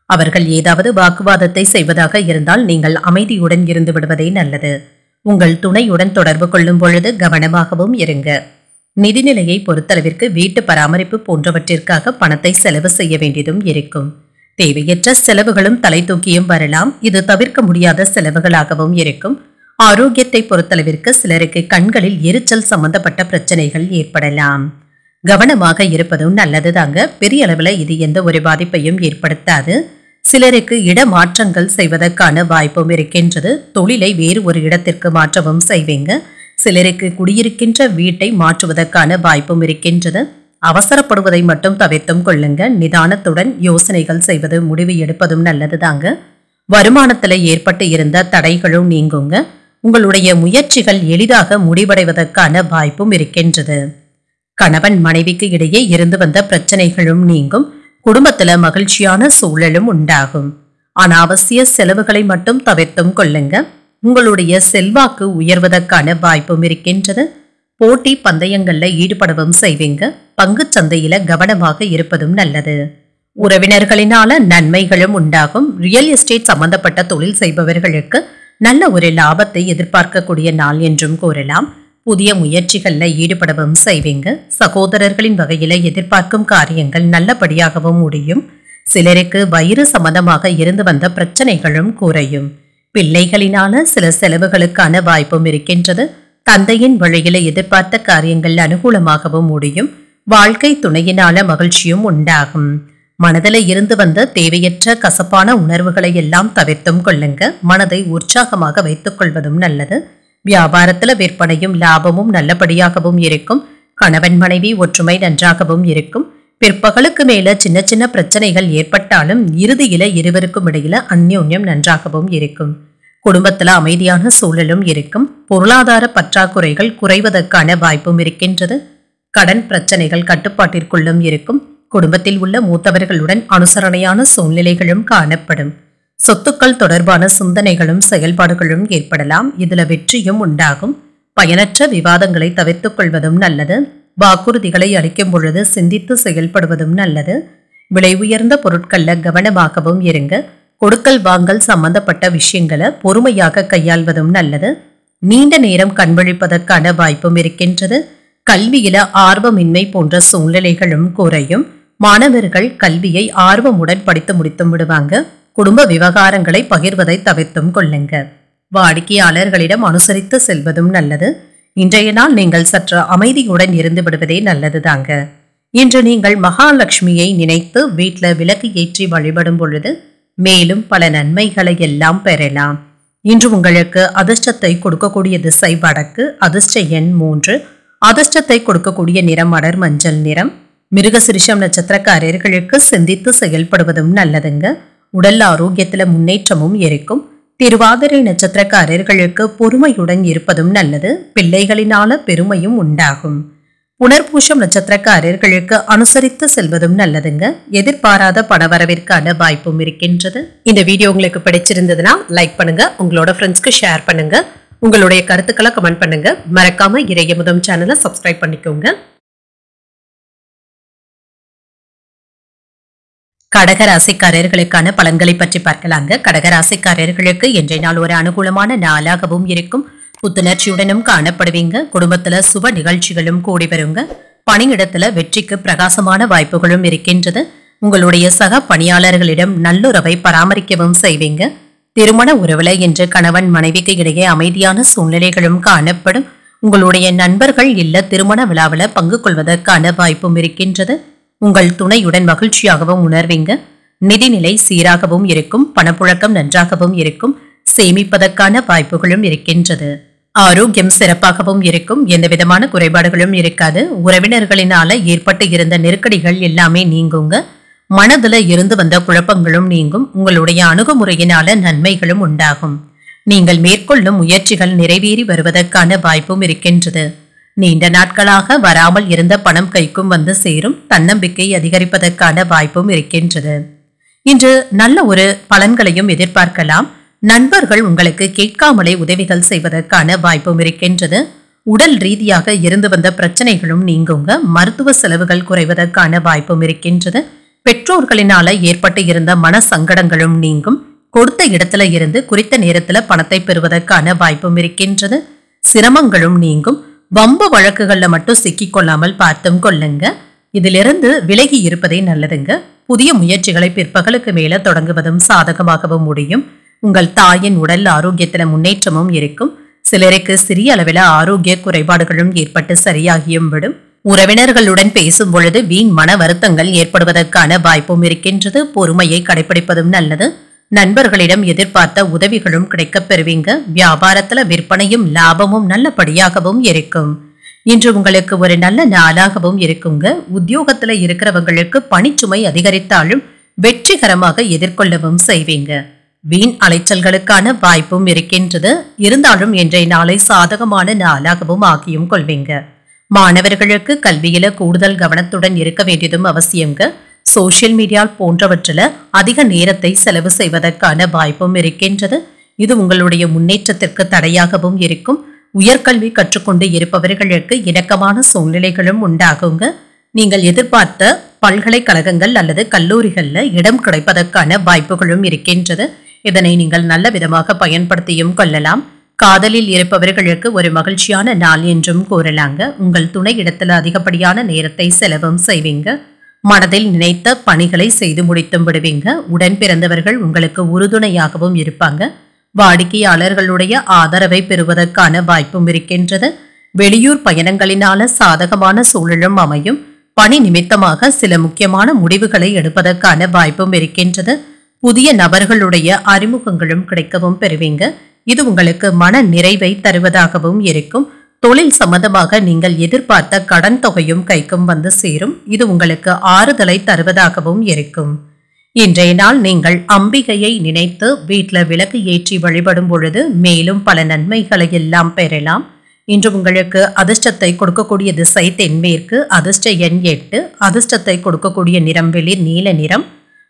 அவர்கள் ஏதாவது வாக்குவாதத்தை செய்வதாக இருந்தால் நீங்கள் அமைதியுடன் இருந்து விடுவதே நல்லது. உங்கள் துணையுடன் தொடர்பு கொள்ளும் பொழுது கவனமாகவும் இருங்க. நிதிநிலையை பொறுத்தளவிற்கு வீட்டு பராமரிப்பு போன்றவற்றிற்காக பணத்தை செலவு செய்ய வேண்டியதும் இருக்கும். தேவையற்ற செலவுகளும் தலை தூக்கியும் வரலாம். இது தவிர்க்க முடியாத செலவுகளாகவும் இருக்கும். ஆரோக்கியத்தை பொறுத்தளவிற்கு சிலருக்கு கண்களில் எரிச்சல் சம்பந்தப்பட்ட பிரச்சனைகள் ஏற்படலாம். கவனமாக இருப்பதும் நல்லது தாங்க பெரிய அளவில் இது எந்த ஒரு பாதிப்பையும் ஏற்படுத்தாது. சிலருக்கு இடமாற்றங்கள் செய்வதற்கான வாய்ப்பும் இருக்கின்றது. தொழிலை வேறு ஒரு இடத்திற்கு மாற்றவும் செய்வீங்க. சிலருக்கு குடியிருக்கின்ற வீட்டை மாற்றுவதற்கான வாய்ப்பும் இருக்கின்றது. அவசரப்படுவதை மட்டும் தவிர்த்தும் கொள்ளுங்க. நிதானத்துடன் யோசனைகள் செய்வது முடிவு எடுப்பதும் நல்லதுதாங்க. வருமானத்தில் ஏற்பட்டு இருந்த தடைகளும் நீங்குங்க. உங்களுடைய முயற்சிகள் எளிதாக முடிவடைவதற்கான வாய்ப்பும் இருக்கின்றது. கணவன் மனைவிக்கு இடையே இருந்து வந்த பிரச்சனைகளும் நீங்கும். குடும்பத்துல மகிழ்ச்சியான சூழலும் உண்டாகும். அனாவசிய செலவுகளை மட்டும் தவிர்த்தும் கொள்ளுங்க. உங்களுடைய செல்வாக்கு உயர்வதற்கான வாய்ப்பும் இருக்கின்றது. போட்டி பந்தயங்கள்ல ஈடுபடவும் செய்வீங்க. பங்கு சந்தையில கவனமாக இருப்பதும் நல்லது. உறவினர்களினால நன்மைகளும் உண்டாகும். ரியல் எஸ்டேட் சம்பந்தப்பட்ட தொழில் செய்பவர்களுக்கு நல்ல ஒரு லாபத்தை எதிர்பார்க்கக்கூடிய நாள் என்றும் கூறலாம். புதிய முயற்சிகளில் ஈடுபடவும் செய்வீங்க. சகோதரர்களின் வகையில் எதிர்பார்க்கும் காரியங்கள் நல்லபடியாகவும் முடியும். சிலருக்கு வயிறு சம்பந்தமாக இருந்து வந்த பிரச்சனைகளும் குறையும். பிள்ளைகளினால சில செலவுகளுக்கான வாய்ப்பும் இருக்கின்றது. தந்தையின் வழியில் எதிர்பார்த்த காரியங்கள் அனுகூலமாகவும் முடியும். வாழ்க்கை துணையினால மகிழ்ச்சியும் உண்டாகும். மனதில் இருந்து வந்த தேவையற்ற கசப்பான உணர்வுகளை எல்லாம் தவிர்த்தும் கொள்ளுங்க. மனதை உற்சாகமாக வைத்துக் கொள்வதும் நல்லது. வியாபாரத்துல விற்பனையும் லாபமும் நல்லபடியாகவும் இருக்கும். கணவன் மனைவி ஒற்றுமை நன்றாகவும் இருக்கும். பிற்பகலுக்கு மேல சின்ன சின்ன பிரச்சனைகள் ஏற்பட்டாலும் இறுதியில இருவருக்கும் இடையில அந்யோன்யம் நன்றாகவும் இருக்கும். குடும்பத்துல அமைதியான சூழலும் இருக்கும். பொருளாதார பற்றாக்குறைகள் குறைவதற்கான வாய்ப்பும் இருக்கின்றது. கடன் பிரச்சனைகள் கட்டுப்பாட்டிற்குள்ளும் இருக்கும். குடும்பத்தில் உள்ள மூத்தவர்களுடன் அனுசரணையான சூழ்நிலைகளும் காணப்படும். சொத்துக்கள் தொடர்பான சிந்தனைகளும் செயல்பாடுகளும் ஏற்படலாம். இதுல வெற்றியும் உண்டாகும். பயனற்ற விவாதங்களை தவிர்த்துக் கொள்வதும் நல்லது. வாக்குறுதிகளை அளிக்கும் பொழுது சிந்தித்து செயல்படுவதும் நல்லது. விலை உயர்ந்த பொருட்கள்ல கவனமாகவும் இருங்க. கொடுக்கல் வாங்கல் சம்பந்தப்பட்ட விஷயங்களை பொறுமையாக கையாள்வதும் நல்லது. நீண்ட நேரம் கண்விழிப்பதற்கான வாய்ப்பும் இருக்கின்றது. கல்வியில ஆர்வமின்மை போன்ற சூழ்நிலைகளும் குறையும். மாணவர்கள் கல்வியை ஆர்வமுடன் படித்து முடித்து விடுவாங்க. குடும்ப விவகாரங்களை பகிர்வதை தவிர்த்தும் கொள்ளுங்க. வாடிக்கையாளர்களிடம் அனுசரித்து செல்வதும் நல்லது. இன்றைய நாள் நீங்கள் சற்று அமைதியுடன் இருந்து விடுவதே நல்லதுதாங்க. இன்று நீங்கள் மகாலட்சுமியை நினைத்து வீட்டில் விளக்கு ஏற்றி வழிபடும் பொழுது மேலும் பல நன்மைகளை எல்லாம் பெறலாம். இன்று உங்களுக்கு அதிர்ஷ்டத்தை கொடுக்கக்கூடிய திசை வடக்கு அதிர்ஷ்ட எண் மூன்று அதிர்ஷ்டத்தை கொடுக்கக்கூடிய நிறம் அடர் மஞ்சள் நிறம் மிருகசிரிஷம் நட்சத்திரக்காரர்களுக்கு சிந்தித்து செயல்படுவதும் நல்லதுங்க. உடல் ஆரோக்கியத்துல முன்னேற்றமும் இருக்கும். திருவாதிரை நட்சத்திரக்காரர்களுக்கு பொறுமையுடன் இருப்பதும் நல்லது. பிள்ளைகளினால பெருமையும் உண்டாகும். புனர்பூஷம் நட்சத்திரக்காரர்களுக்கு அனுசரித்து செல்வதும் நல்லதுங்க. எதிர்பாராத பணவரவிற்கான வாய்ப்பும் இருக்கின்றது. இந்த வீடியோ உங்களுக்கு பிடிச்சிருந்ததுன்னா லைக் பண்ணுங்க. உங்களோட ஃப்ரெண்ட்ஸ்க்கு ஷேர் பண்ணுங்க. உங்களுடைய கருத்துக்களை கமெண்ட் பண்ணுங்க. மறக்காம இறைய முதம் சேனலை சப்ஸ்கிரைப் பண்ணிக்கோங்க. கடகராசிக்காரர்களுக்கான பலன்களை பற்றி பார்க்கலாங்க. கடகராசிக்காரர்களுக்கு இன்றைய நாள் ஒரு அனுகூலமான நாளாகவும் இருக்கும். புத்துணர்ச்சியுடனும் காணப்படுவீங்க. குடும்பத்துல சுப நிகழ்ச்சிகளும் கூடி வருங்க. பணியிடத்துல வெற்றிக்கு பிரகாசமான வாய்ப்புகளும் இருக்கின்றது. உங்களுடைய சக பணியாளர்களிடம் நல்லுறவை பராமரிக்கவும் செய்வீங்க. திருமண உறவுல இன்று கணவன் மனைவிக்கு இடையே அமைதியான சூழ்நிலைகளும் காணப்படும். உங்களுடைய நண்பர்கள் இல்ல திருமண விழாவில் பங்கு கொள்வதற்கான வாய்ப்பும் இருக்கின்றது. உங்கள் துணையுடன் மகிழ்ச்சியாகவும் உணர்வீங்க. நிதிநிலை சீராகவும் இருக்கும். பணப்புழக்கம் நன்றாகவும் இருக்கும். சேமிப்பதற்கான வாய்ப்புகளும் இருக்கின்றது. ஆரோக்கியம் சிறப்பாகவும் இருக்கும். எந்த விதமான குறைபாடுகளும் இருக்காது. உறவினர்களினால ஏற்பட்டு இருந்த நெருக்கடிகள் எல்லாமே நீங்குங்க. மனதுல இருந்து வந்த குழப்பங்களும் நீங்கும். உங்களுடைய அணுகுமுறையினால நன்மைகளும் உண்டாகும். நீங்கள் மேற்கொள்ளும் முயற்சிகள் நிறைவேறி வருவதற்கான வாய்ப்பும் இருக்கின்றது. நீண்ட நாட்களாக வராமல் இருந்த பணம் கைக்கும் வந்து சேரும் தன்னம்பிக்கை அதிகரிப்பதற்கான வாய்ப்பும் இருக்கின்றது. இன்று நல்ல ஒரு பலன்களையும் எதிர்பார்க்கலாம். நண்பர்கள் உங்களுக்கு கேட்காமலே உதவிகள் செய்வதற்கான வாய்ப்பும் இருக்கின்றது. உடல் ரீதியாக இருந்து வந்த பிரச்சனைகளும் நீங்குங்க. மருத்துவ செலவுகள் குறைவதற்கான வாய்ப்பும் இருக்கின்றது. பெற்றோர்களினால ஏற்பட்டு இருந்த மன சங்கடங்களும் நீங்கும். கொடுத்த இடத்துல இருந்து குறித்த நேரத்துல பணத்தை பெறுவதற்கான வாய்ப்பும் இருக்கின்றது. சிரமங்களும் நீங்கும். வம்பு வழக்குகளில் மட்டும் சிக்கிக்கொள்ளாமல் பார்த்தும் கொள்ளுங்க. இதிலிருந்து விலகி இருப்பதே நல்லதுங்க. புதிய முயற்சிகளை பிற்பகலுக்கு மேலே தொடங்குவதும் சாதகமாகவும் முடியும். உங்கள் தாயின் உடல் ஆரோக்கியத்தில் முன்னேற்றமும் இருக்கும். சிலருக்கு சிறிய அளவில் ஆரோக்கிய குறைபாடுகளும் ஏற்பட்டு சரியாகியும் விடும். உறவினர்களுடன் பேசும் பொழுது வீண் மன வருத்தங்கள் ஏற்படுவதற்கான வாய்ப்பும் இருக்கின்றது. பொறுமையை கடைபிடிப்பதும் நல்லது. நண்பர்களிடம் எதிர்பார்த்த உதவிகளும் கிடைக்கப் பெறுவீங்க. வியாபாரத்துல விற்பனையும் லாபமும் நல்லபடியாகவும் இருக்கும். இன்று உங்களுக்கு ஒரு நல்ல நாளாகவும் இருக்குங்க. உத்தியோகத்துல இருக்கிறவங்களுக்கு பணிச்சுமை அதிகரித்தாலும் வெற்றிகரமாக எதிர்கொள்ளவும் செய்வீங்க. வீண் அலைச்சல்களுக்கான வாய்ப்பும் இருக்கின்றது. இருந்தாலும் இன்றைய நாளை சாதகமான நாளாகவும் ஆக்கியும் கொள்வீங்க. மாணவர்களுக்கு கல்வியில கூடுதல் கவனத்துடன் இருக்க வேண்டியதும் அவசியங்க. சோஷியல் மீடியா போன்றவற்றில் அதிக நேரத்தை செலவு செய்வதற்கான வாய்ப்பும் இருக்கின்றது. இது உங்களுடைய முன்னேற்றத்திற்கு தடையாகவும் இருக்கும். உயர்கல்வி கற்றுக்கொண்டு இருப்பவர்களுக்கு இணக்கமான சூழ்நிலைகளும் உண்டாகுங்க. நீங்கள் எதிர்பார்த்த பல்கலைக்கழகங்கள் அல்லது கல்லூரிகளில் இடம் கிடைப்பதற்கான வாய்ப்புகளும் இருக்கின்றது. இதனை நீங்கள் நல்ல விதமாக பயன்படுத்தியும் கொள்ளலாம். காதலில் இருப்பவர்களுக்கு ஒரு மகிழ்ச்சியான நாள் என்றும் கூறலாங்க. உங்கள் துணை இடத்துல அதிகப்படியான நேரத்தை செலவும் செய்வீங்க. மனதில் நினைத்த பணிகளை செய்து முடித்தும் விடுவீங்க. உடன் பிறந்தவர்கள் உங்களுக்கு உறுதுணையாகவும் இருப்பாங்க. வாடிக்கையாளர்களுடைய ஆதரவை பெறுவதற்கான வாய்ப்பும் இருக்கின்றது. வெளியூர் பயணங்களினால சாதகமான சூழலும் அமையும். பணி நிமித்தமாக சில முக்கியமான முடிவுகளை எடுப்பதற்கான வாய்ப்பும் இருக்கின்றது. புதிய நபர்களுடைய அறிமுகங்களும் கிடைக்கவும் பெறுவீங்க. இது உங்களுக்கு மன நிறைவை தருவதாகவும் இருக்கும். தொழில் சம்பந்தமாக நீங்கள் எதிர்பார்த்த கடன் தொகையும் கைக்கும் வந்து சேரும். இது உங்களுக்கு ஆறுதலை தருவதாகவும் இருக்கும். இன்றைய நாள் நீங்கள் அம்பிகையை நினைத்து வீட்டில் விளக்கு ஏற்றி வழிபடும் பொழுது மேலும் பல நன்மைகளை எல்லாம் பெறலாம். இன்று உங்களுக்கு அதிர்ஷ்டத்தை கொடுக்கக்கூடிய திசை தென்மேற்கு அதிர்ஷ்ட எண் எட்டு அதிர்ஷ்டத்தை கொடுக்கக்கூடிய நிறம் வெளிர் நீல நிறம்.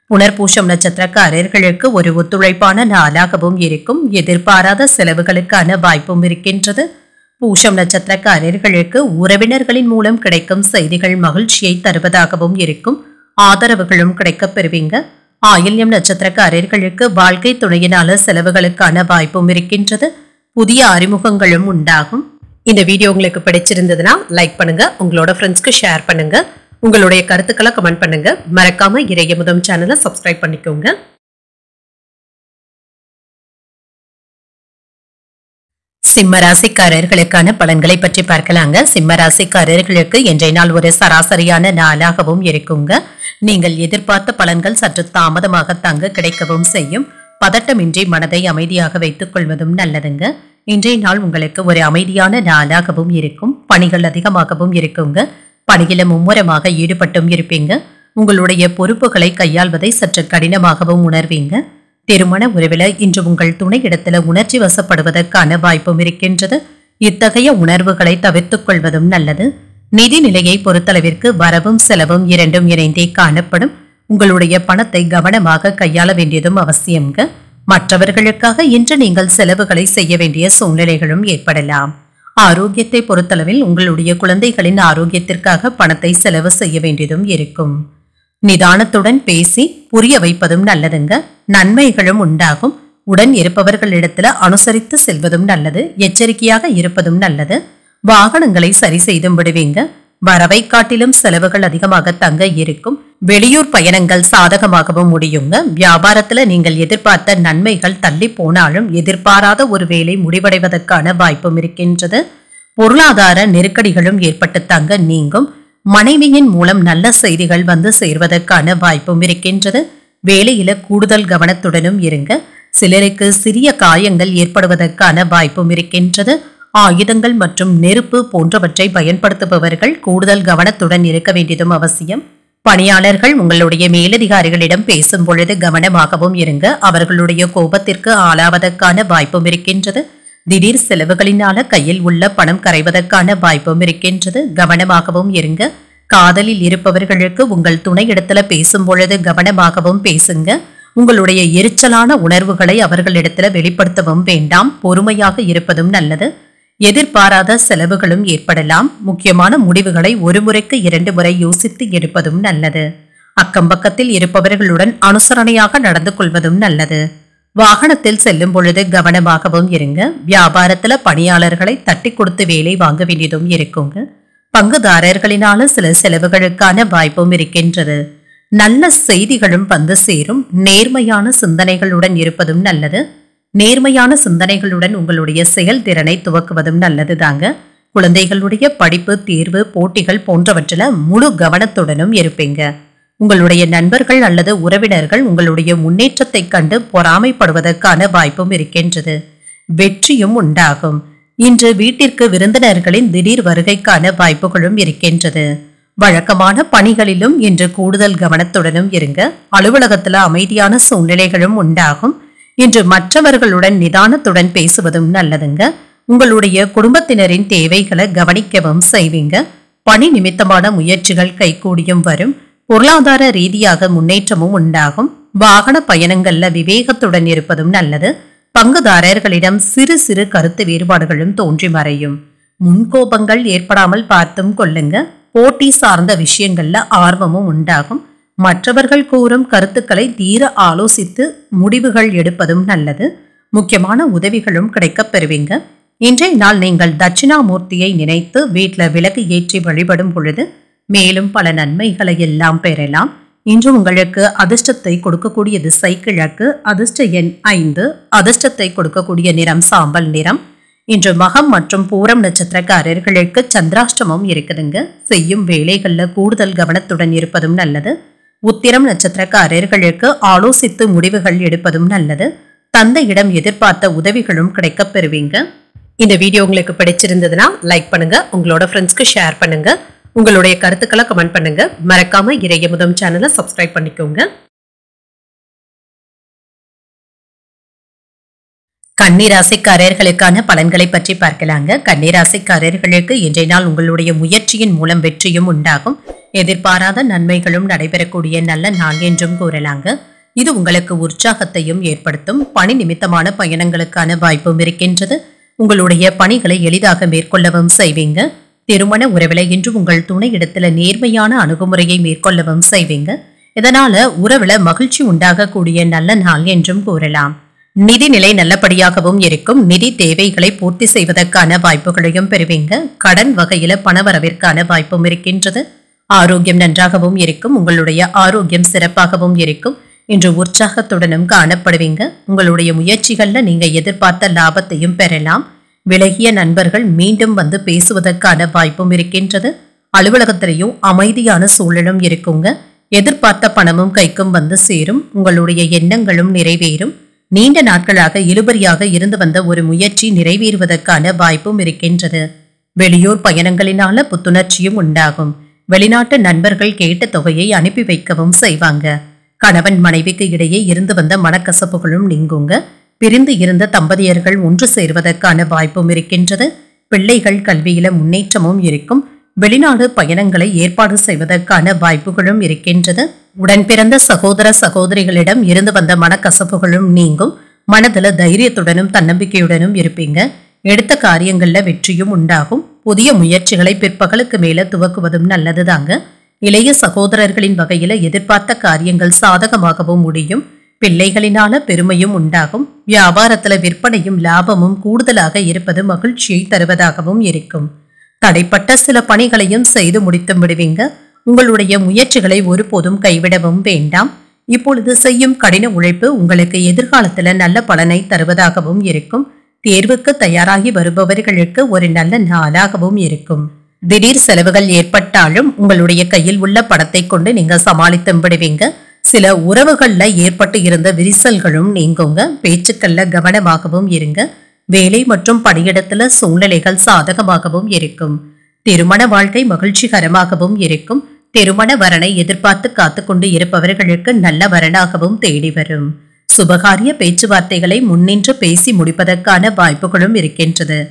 புனர்பூஷம் நட்சத்திரக்காரர்களுக்கு ஒரு ஒத்துழைப்பான நாளாகவும் இருக்கும். எதிர்பாராத செலவுகளுக்கான வாய்ப்பும் இருக்கின்றது. பூஷம் நட்சத்திரக்காரர்களுக்கு உறவினர்களின் மூலம் கிடைக்கும் செய்திகள் மகிழ்ச்சியை தருவதாகவும் இருக்கும். ஆதரவுகளும் கிடைக்கப் பெறுவீங்க. ஆயில்யம் நட்சத்திரக்காரர்களுக்கு வாழ்க்கை துணையினால செலவுகளுக்கான வாய்ப்பும் இருக்கின்றது. புதிய அறிமுகங்களும் உண்டாகும். இந்த வீடியோ உங்களுக்கு பிடிச்சிருந்ததுன்னா லைக் பண்ணுங்க. உங்களோட ஃப்ரெண்ட்ஸ்க்கு ஷேர் பண்ணுங்க. உங்களுடைய கருத்துக்களை கமெண்ட் பண்ணுங்க. மறக்காம இறைய முதம் சேனலை சப்ஸ்கிரைப் பண்ணிக்கோங்க. சிம்ம ராசிக்காரர்களுக்கான பலன்களை பற்றி பார்க்கலாங்க. சிம்ம ராசிக்காரர்களுக்கு இன்றைய நாள் ஒரு சராசரியான நாளாகவும் இருக்குங்க. நீங்கள் எதிர்பார்த்த பலன்கள் சற்று தாமதமாக தங்க கிடைக்கவும் செய்யும். பதட்டமின்றி மனதை அமைதியாக வைத்துக் கொள்வதும் நல்லதுங்க. இன்றைய நாள் உங்களுக்கு ஒரு அமைதியான நாளாகவும் இருக்கும். பணிகள் அதிகமாகவும் இருக்குங்க. பணியில மும்முரமாக ஈடுபட்டும் இருப்பீங்க. உங்களுடைய பொறுப்புகளை கையாள்வதை சற்று கடினமாகவும் உணர்வீங்க. திருமண உறவில இன்று உங்கள் துணை இடத்துல உணர்ச்சி வசப்படுவதற்கான வாய்ப்பும் இருக்கின்றது. இத்தகைய உணர்வுகளை தவிர்த்துக் கொள்வதும் நல்லது. நிதி நிலையை பொறுத்தளவிற்கு வரவும் செலவும் இரண்டும் இணைந்தே காணப்படும். உங்களுடைய பணத்தை கவனமாக கையாள வேண்டியதும் அவசியம்ங்க மற்றவர்களுக்காக இன்று நீங்கள் செலவுகளை செய்ய வேண்டிய சூழ்நிலைகளும் ஏற்படலாம். ஆரோக்கியத்தை பொறுத்தளவில் உங்களுடைய குழந்தைகளின் ஆரோக்கியத்திற்காக பணத்தை செலவு செய்ய வேண்டியதும் இருக்கும். நிதானத்துடன் பேசி புரிய வைப்பதும் நல்லதுங்க. நன்மைகளும் உண்டாகும். உடன் இருப்பவர்களிடத்துல அனுசரித்து செல்வதும் நல்லது. எச்சரிக்கையாக இருப்பதும் நல்லது. வாகனங்களை சரி செய்தும் விடுவீங்க. வரவை காட்டிலும் செலவுகள் அதிகமாக தங்க இருக்கும். வெளியூர் பயணங்கள் சாதகமாகவும் முடியுங்க. வியாபாரத்துல நீங்கள் எதிர்பார்த்த நன்மைகள் தள்ளி போனாலும் எதிர்பாராத ஒரு வேலை முடிவடைவதற்கான வாய்ப்பும் இருக்கின்றது. பொருளாதார நெருக்கடிகளும் ஏற்பட்டு தங்க நீங்கும். மனைவியின் மூலம் நல்ல செய்திகள் வந்து சேர்வதற்கான வாய்ப்பும் இருக்கின்றது. வேலையில கூடுதல் கவனத்துடனும் இருங்க. சிலருக்கு சிறிய காயங்கள் ஏற்படுவதற்கான வாய்ப்பும் இருக்கின்றது. ஆயுதங்கள் மற்றும் நெருப்பு போன்றவற்றை பயன்படுத்துபவர்கள் கூடுதல் கவனத்துடன் இருக்க வேண்டியதும் அவசியம். பணியாளர்கள் உங்களுடைய மேலதிகாரிகளிடம் பேசும் பொழுது கவனமாகவும் இருங்க. அவர்களுடைய கோபத்திற்கு ஆளாவதற்கான வாய்ப்பும் இருக்கின்றது. திடீர் செலவுகளினால கையில் உள்ள பணம் கரைவதற்கான வாய்ப்பும் இருக்கின்றது. கவனமாகவும் இருங்க. காதலில் இருப்பவர்களுக்கு உங்கள் துணையிடத்துல பேசும் பொழுது கவனமாகவும் பேசுங்க. உங்களுடைய எரிச்சலான உணர்வுகளை அவர்களிடத்துல வெளிப்படுத்தவும் வேண்டாம். பொறுமையாக இருப்பதும் நல்லது. எதிர்பாராத செலவுகளும் ஏற்படலாம். முக்கியமான முடிவுகளை ஒரு முறைக்கு இரண்டு முறை யோசித்து எடுப்பதும் நல்லது. அக்கம்பக்கத்தில் இருப்பவர்களுடன் அனுசரணையாக நடந்து கொள்வதும் நல்லது. வாகனத்தில் செல்லும் பொழுது கவனமாகவும் இருங்க. வியாபாரத்துல பணியாளர்களை தட்டி கொடுத்து வேலை வாங்க வேண்டியதும் இருக்குங்க. பங்குதாரர்களினால சில செலவுகளுக்கான வாய்ப்பும் இருக்கின்றது. நல்ல செய்திகளும் வந்து சேரும். நேர்மையான சிந்தனைகளுடன் இருப்பதும் நல்லது. நேர்மையான சிந்தனைகளுடன் உங்களுடைய செயல்திறனை துவக்குவதும் நல்லது தாங்க குழந்தைகளுடைய படிப்பு தேர்வு போட்டிகள் போன்றவற்றில் முழு கவனத்துடனும் இருப்பீங்க. உங்களுடைய நண்பர்கள் அல்லது உறவினர்கள் உங்களுடைய முன்னேற்றத்தை கண்டு பொறாமைப்படுவதற்கான வாய்ப்பும் இருக்கின்றது. வெற்றியும் உண்டாகும். இன்று வீட்டிற்கு விருந்தினர்களின் திடீர் வருகைக்கான வாய்ப்புகளும் இருக்கின்றது. வழக்கமான பணிகளிலும் இன்று கூடுதல் கவனத்துடனும் இருங்க. அலுவலகத்தில் அமைதியான சூழ்நிலைகளும் உண்டாகும். இன்று மற்றவர்களுடன் நிதானத்துடன் பேசுவதும் நல்லதுங்க. உங்களுடைய குடும்பத்தினரின் தேவைகளை கவனிக்கவும் செய்வீங்க. பணி நிமித்தமான முயற்சிகள் கைகூடியும் வரும். பொருளாதார ரீதியாக முன்னேற்றமும் உண்டாகும். வாகன பயணங்கள்ல விவேகத்துடன் இருப்பதும் நல்லது. பங்குதாரர்களிடம் சிறு சிறு கருத்து வேறுபாடுகளும் தோன்றி மறையும். முன்கோபங்கள் ஏற்படாமல் பார்த்தும் கொள்ளுங்க. போட்டி சார்ந்த விஷயங்கள்ல ஆர்வமும் உண்டாகும். மற்றவர்கள் கூறும் கருத்துக்களை தீர ஆலோசித்து முடிவுகள் எடுப்பதும் நல்லது. முக்கியமான உதவிகளும் கிடைக்கப் பெறுவீங்க. இன்றைய நாள் நீங்கள் தட்சிணாமூர்த்தியை நினைத்து வீட்டில் விளக்கு ஏற்றி வழிபடும் பொழுது மேலும் பல நன்மைகளை எல்லாம் பெறலாம். இன்று உங்களுக்கு அதிர்ஷ்டத்தை கொடுக்கக்கூடியது சைக்கிழக்கு அதிர்ஷ்ட எண் ஐந்து அதிர்ஷ்டத்தை கொடுக்கக்கூடிய நிறம் சாம்பல் நிறம். இன்று மகம் மற்றும் பூரம் நட்சத்திரக்காரர்களுக்கு சந்திராஷ்டமம் இருக்குதுங்க. செய்யும் வேலைகளில் கூடுதல் கவனத்துடன் இருப்பதும் நல்லது. உத்திரம் நட்சத்திரக்காரர்களுக்கு ஆலோசித்து முடிவுகள் எடுப்பதும் நல்லது. தந்தையிடம் எதிர்பார்த்த உதவிகளும் கிடைக்கப் பெறுவீங்க. இந்த வீடியோ உங்களுக்கு பிடிச்சிருந்ததுன்னா லைக் பண்ணுங்க. உங்களோட ஃப்ரெண்ட்ஸ்க்கு ஷேர் பண்ணுங்க. உங்களுடைய கருத்துக்களை கமெண்ட் பண்ணுங்க. மறக்காம இறைய முதம் சேனலை சப்ஸ்கிரைப் பண்ணிக்கோங்க. கன்னிராசிக்காரர்களுக்கான பலன்களை பற்றி பார்க்கலாங்க. கன்னிராசிக்காரர்களுக்கு இன்றைய நாள் உங்களுடைய முயற்சியின் மூலம் வெற்றியும் உண்டாகும். எதிர்பாராத நன்மைகளும் நடைபெறக்கூடிய நல்ல நாள் என்றும் கூறலாங்க. இது உங்களுக்கு உற்சாகத்தையும் ஏற்படுத்தும். பணி நிமித்தமான பயணங்களுக்கான வாய்ப்பும் இருக்கின்றது. உங்களுடைய பணிகளை எளிதாக மேற்கொள்ளவும் செய்வீங்க. திருமண உறவில் இன்று உங்கள் துணை இடத்துல நேர்மையான அணுகுமுறையை மேற்கொள்ளவும் செய்வீங்க. இதனால உறவில் மகிழ்ச்சி உண்டாகக்கூடிய நல்ல நாள் என்றும் கூறலாம். நிதிநிலை நல்லபடியாகவும் இருக்கும். நிதி தேவைகளை பூர்த்தி செய்வதற்கான வாய்ப்புகளையும் பெறுவீங்க. கடன் வகையில பணவரவிற்கான வாய்ப்பும் இருக்கின்றது. ஆரோக்கியம் நன்றாகவும் இருக்கும். உங்களுடைய ஆரோக்கியம் சிறப்பாகவும் இருக்கும். இன்று உற்சாகத்துடனும் காணப்படுவீங்க. உங்களுடைய முயற்சிகள்ல நீங்க எதிர்பார்த்த லாபத்தையும் பெறலாம். விலகிய நண்பர்கள் மீண்டும் வந்து பேசுவதற்கான வாய்ப்பும் இருக்கின்றது. அலுவலகத்திலையும் அமைதியான சூழலும் இருக்குங்க. எதிர்பார்த்த பணமும் கைக்கும் வந்து சேரும். உங்களுடைய எண்ணங்களும் நிறைவேறும். நீண்ட நாட்களாக இழுபறியாக இருந்து வந்த ஒரு முயற்சி நிறைவேறுவதற்கான வாய்ப்பும் இருக்கின்றது. வெளியூர் பயணங்களினால புத்துணர்ச்சியும் உண்டாகும். வெளிநாட்டு நண்பர்கள் கேட்ட தொகையை அனுப்பி வைக்கவும் செய்வாங்க. கணவன் மனைவிக்கு இடையே இருந்து வந்த மனக்கசப்புகளும் நீங்குங்க. பிரிந்து இருந்த தம்பதியர்கள் ஒன்று சேர்வதற்கான வாய்ப்பும் இருக்கின்றது. பிள்ளைகள் கல்வியில முன்னேற்றமும் இருக்கும். வெளிநாடு பயணங்களை ஏற்பாடு செய்வதற்கான வாய்ப்புகளும் இருக்கின்றது. உடன் பிறந்த சகோதர சகோதரிகளிடம் இருந்து வந்த மனக்கசப்புகளும் நீங்கும். மனதுல தைரியத்துடனும் தன்னம்பிக்கையுடனும் இருப்பீங்க. எடுத்த காரியங்களில் வெற்றியும் உண்டாகும். புதிய முயற்சிகளை பிற்பகலுக்கு மேலே துவக்குவதும் நல்லதுதாங்க. இளைய சகோதரர்களின் வகையில் எதிர்பார்த்த காரியங்கள் சாதகமாகவும் முடியும். பிள்ளைகளினால பெருமையும் உண்டாகும். வியாபாரத்துல விற்பனையும் லாபமும் கூடுதலாக இருப்பது மகிழ்ச்சியை தருவதாகவும் இருக்கும். தடைப்பட்ட சில பணிகளையும் செய்து முடித்து விடுவீங்க. உங்களுடைய முயற்சிகளை ஒருபோதும் கைவிடவும் வேண்டாம். இப்பொழுது செய்யும் கடின உழைப்பு உங்களுக்கு எதிர்காலத்துல நல்ல பலனை தருவதாகவும் இருக்கும். தேர்வுக்கு தயாராகி வருபவர்களுக்கு ஒரு நல்ல நாளாகவும் இருக்கும். திடீர் செலவுகள் ஏற்பட்டாலும் உங்களுடைய கையில் உள்ள பணத்தை கொண்டு நீங்க சமாளித்து விடுவீங்க. சில உறவுகளில் ஏற்பட்டு இருந்த விரிசல்களும் நீங்குங்க. பேச்சுக்கள்ல கவனமாகவும் இருங்க. வேலை மற்றும் பணியிடத்துல சூழ்நிலைகள் சாதகமாகவும் இருக்கும். திருமண வாழ்க்கை மகிழ்ச்சிகரமாகவும் இருக்கும். திருமண வரனை எதிர்பார்த்து காத்துக்கொண்டு இருப்பவர்களுக்கு நல்ல வரனாகவும் தேடி வரும். சுபகாரிய பேச்சுவார்த்தைகளை முன்னின்று பேசி முடிப்பதற்கான வாய்ப்புகளும் இருக்கின்றது.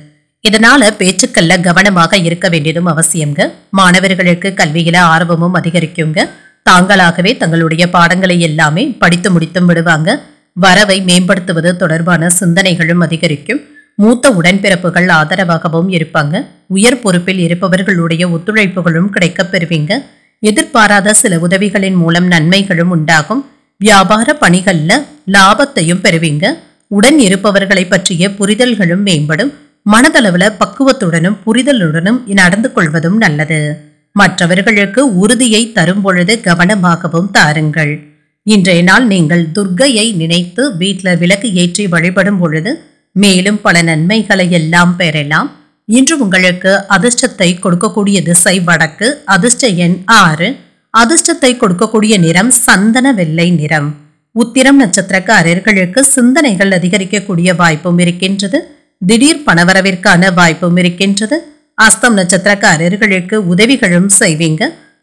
இதனால பேச்சுக்கள்ல கவனமாக இருக்க வேண்டியதும் அவசியங்க மாணவர்களுக்கு கல்வியில ஆர்வமும் அதிகரிக்குங்க. தாங்களாகவே தங்களுடைய பாடங்களை எல்லாமே படித்து முடித்தும் விடுவாங்க. வரவை மேம்படுத்துவது தொடர்பான சிந்தனைகளும் அதிகரிக்கும். மூத்த உடன்பிறப்புகள் ஆதரவாகவும் இருப்பாங்க. உயர் பொறுப்பில் இருப்பவர்களுடைய ஒத்துழைப்புகளும் கிடைக்கப் பெறுவீங்க. எதிர்பாராத சில உதவிகளின் மூலம் நன்மைகளும் உண்டாகும். வியாபார பணிகள்ல லாபத்தையும் பெறுவீங்க. உடன் இருப்பவர்களை பற்றிய புரிதல்களும் மேம்படும். மனதளவுல பக்குவத்துடனும் புரிதலுடனும் நடந்து கொள்வதும் நல்லது. மற்றவர்களுக்கு உறுதியை தரும் பொழுது கவனமாகவும் தாருங்கள். இன்றைய நாள் நீங்கள் துர்க்கையை நினைத்து வீட்டில் விளக்கு ஏற்றி வழிபடும் பொழுது மேலும் பல நன்மைகளை எல்லாம் பெறலாம். இன்று உங்களுக்கு அதிர்ஷ்டத்தை கொடுக்கக்கூடிய திசை வடக்கு அதிர்ஷ்ட எண் ஆறு. அதிர்ஷ்டத்தை கொடுக்கக்கூடிய நிறம் சந்தன வெள்ளை நிறம். உத்திரம் நட்சத்திரக்காரர்களுக்கு சிந்தனைகள் அதிகரிக்கக்கூடிய வாய்ப்பும் இருக்கின்றது. திடீர் பணவரவிற்கான வாய்ப்பும் இருக்கின்றது. அஸ்தம் நட்சத்திரக்காரர்களுக்கு உதவிகளும் செய்வீங்க.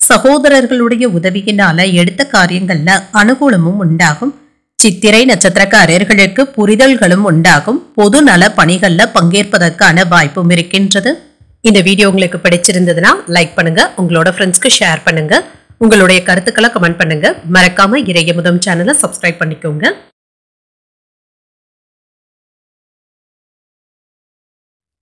சகோதரர்களுடைய உதவியினால எடுத்த காரியங்கள்ல அனுகூலமும் உண்டாகும். சித்திரை நட்சத்திரக்காரர்களுக்கு புரிதல்களும் உண்டாகும். பொது நல பணிகள்ல பங்கேற்பதற்கான வாய்ப்பும் இருக்கின்றது. இந்த வீடியோ உங்களுக்கு பிடிச்சிருந்ததுன்னா லைக் பண்ணுங்க. உங்களோட ஃப்ரெண்ட்ஸ்க்கு ஷேர் பண்ணுங்க. உங்களுடைய கருத்துக்களை கமெண்ட் பண்ணுங்க. மறக்காம இறைய முதம் சேனலை சப்ஸ்கிரைப் பண்ணிக்கோங்க.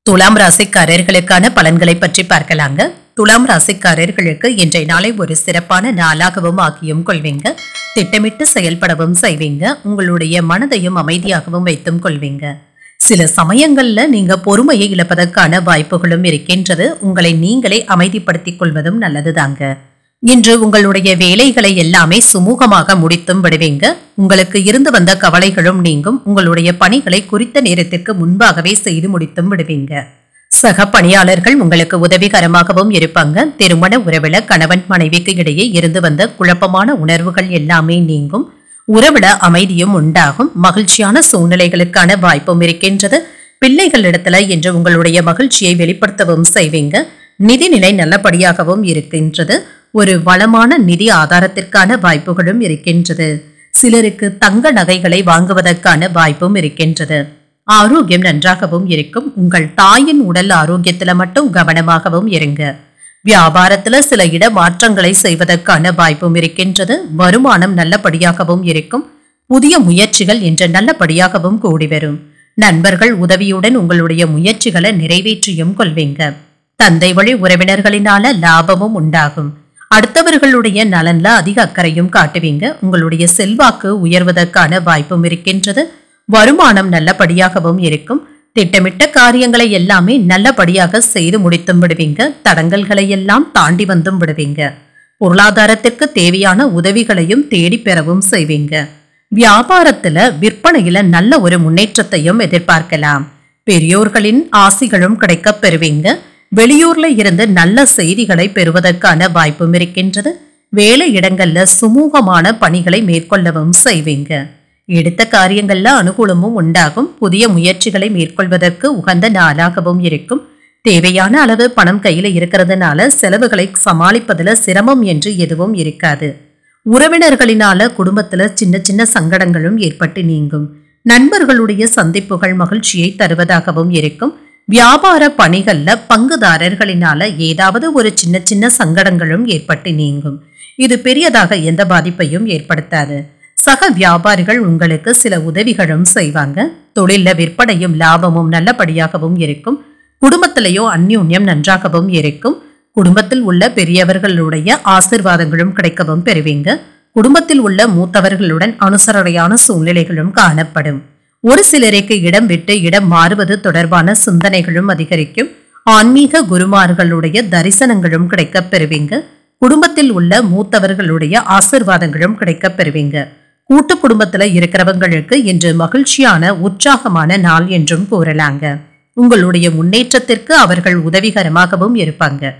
துலாம் ராசிக்காரர்களுக்கான பலன்களை பற்றி பார்க்கலாங்க. துலாம் ராசிக்காரர்களுக்கு இன்றைய நாளை ஒரு சிறப்பான நாளாகவும் ஆக்கியும் கொள்வீங்க. திட்டமிட்டு செயல்படவும் செய்வீங்க. உங்களுடைய மனதையும் அமைதியாகவும் வைத்தும் கொள்வீங்க. சில சமயங்களில் நீங்க பொறுமையை இழப்பதற்கான வாய்ப்புகளும் இருக்கின்றது. உங்களை நீங்களே அமைதிப்படுத்திக் கொள்வதும் நல்லதுதாங்க. இன்று உங்களுடைய வேலைகளை எல்லாமே சுமூகமாக முடித்தும் விடுவீங்க. உங்களுக்கு இருந்து வந்த கவலைகளும் நீங்கும். உங்களுடைய பணிகளை குறித்த நேரத்திற்கு முன்பாகவே செய்து முடித்தும் விடுவீங்க. சக பணியாளர்கள் உங்களுக்கு உதவிகரமாகவும் இருப்பாங்க. திருமண உறவில கணவன் மனைவிக்கு இடையே இருந்து வந்த குழப்பமான உணர்வுகள் எல்லாமே நீங்கும். உறவில அமைதியும் உண்டாகும். மகிழ்ச்சியான சூழ்நிலைகளுக்கான வாய்ப்பும் இருக்கின்றது. பிள்ளைகளிடத்துல என்று உங்களுடைய மகிழ்ச்சியை வெளிப்படுத்தவும் செய்வீங்க. நிதிநிலை நல்லபடியாகவும் இருக்கின்றது. ஒரு வளமான நிதி ஆதாரத்திற்கான வாய்ப்புகளும் இருக்கின்றது. சிலருக்கு தங்க நகைகளை வாங்குவதற்கான வாய்ப்பும் இருக்கின்றது. ஆரோக்கியம் நன்றாகவும் இருக்கும். உங்கள் தாயின் உடல் ஆரோக்கியத்தில் மட்டும் கவனமாகவும் இருங்க. வியாபாரத்தில் சில இட மாற்றங்களை செய்வதற்கான வாய்ப்பும் இருக்கின்றது. வருமானம் நல்லபடியாகவும் இருக்கும். புதிய முயற்சிகள் இன்று நல்லபடியாகவும் கூடி வரும். நண்பர்கள் உதவியுடன் உங்களுடைய முயற்சிகளை நிறைவேற்றியும் கொள்வீங்க. தந்தை வழி உறவினர்களினால லாபமும் உண்டாகும். அடுத்தவர்களுடைய நலன்ல அதிக அக்கறையும் காட்டுவீங்க. உங்களுடைய செல்வாக்கு உயர்வதற்கான வாய்ப்பும் இருக்கின்றது. வருமானம் நல்லபடியாகவும் இருக்கும். திட்டமிட்ட காரியங்களை எல்லாமே நல்லபடியாக செய்து முடித்தும் விடுவீங்க. தடங்கல்களை எல்லாம் தாண்டி வந்தும் விடுவீங்க. பொருளாதாரத்திற்கு தேவையான உதவிகளையும் தேடி பெறவும் செய்வீங்க. வியாபாரத்துல விற்பனையில நல்ல ஒரு முன்னேற்றத்தையும் எதிர்பார்க்கலாம். பெரியோர்களின் ஆசிகளும் கிடைக்கப் பெறுவீங்க. வெளியூர்ல இருந்து நல்ல செய்திகளை பெறுவதற்கான வாய்ப்பும் இருக்கின்றது. வேலை இடங்கள்ல சுமூகமான பணிகளை மேற்கொள்ளவும் செய்வீங்க. எடுத்த காரியங்கள்ல அனுகூலமும் உண்டாகும். புதிய முயற்சிகளை மேற்கொள்வதற்கு உகந்த நாளாகவும் இருக்கும். தேவையான அளவு பணம் கையில இருக்கிறதுனால செலவுகளை சமாளிப்பதுல சிரமம் என்று எதுவும் இருக்காது. உறவினர்களினால குடும்பத்துல சின்ன சின்ன சங்கடங்களும் ஏற்பட்டு நீங்கும். நண்பர்களுடைய சந்திப்புகள் மகிழ்ச்சியை தருவதாகவும் இருக்கும். வியாபார பணிகளில் பங்குதாரர்களினால ஏதாவது ஒரு சின்ன சின்ன சங்கடங்களும் ஏற்பட்டு நீங்கும். இது பெரியதாக எந்த பாதிப்பையும் ஏற்படுத்தாது. சக வியாபாரிகள் உங்களுக்கு சில உதவிகளும் செய்வாங்க. தொழிலில் விற்பனையும் லாபமும் நல்லபடியாகவும் இருக்கும். குடும்பத்திலேயோ அந்யோன்யம் நன்றாகவும் இருக்கும். குடும்பத்தில் உள்ள பெரியவர்களுடைய ஆசிர்வாதங்களும் கிடைக்கவும் பெறுவீங்க. குடும்பத்தில் உள்ள மூத்தவர்களுடன் அனுசரணையான சூழ்நிலைகளும் காணப்படும். ஒரு சிலருக்கு இடம் விட்டு இடம் மாறுவது தொடர்பான சிந்தனைகளும் அதிகரிக்கும். ஆன்மீக குருமார்களுடைய தரிசனங்களும் கிடைக்கப் பெறுவீங்க. குடும்பத்தில் உள்ள மூத்தவர்களுடைய ஆசிர்வாதங்களும் கிடைக்கப் பெறுவீங்க. கூட்டு குடும்பத்துல இருக்கிறவங்களுக்கு இன்று மகிழ்ச்சியான உற்சாகமான நாள் என்றும் கூறலாங்க. உங்களுடைய முன்னேற்றத்திற்கு அவர்கள் உதவிகரமாகவும் இருப்பாங்க.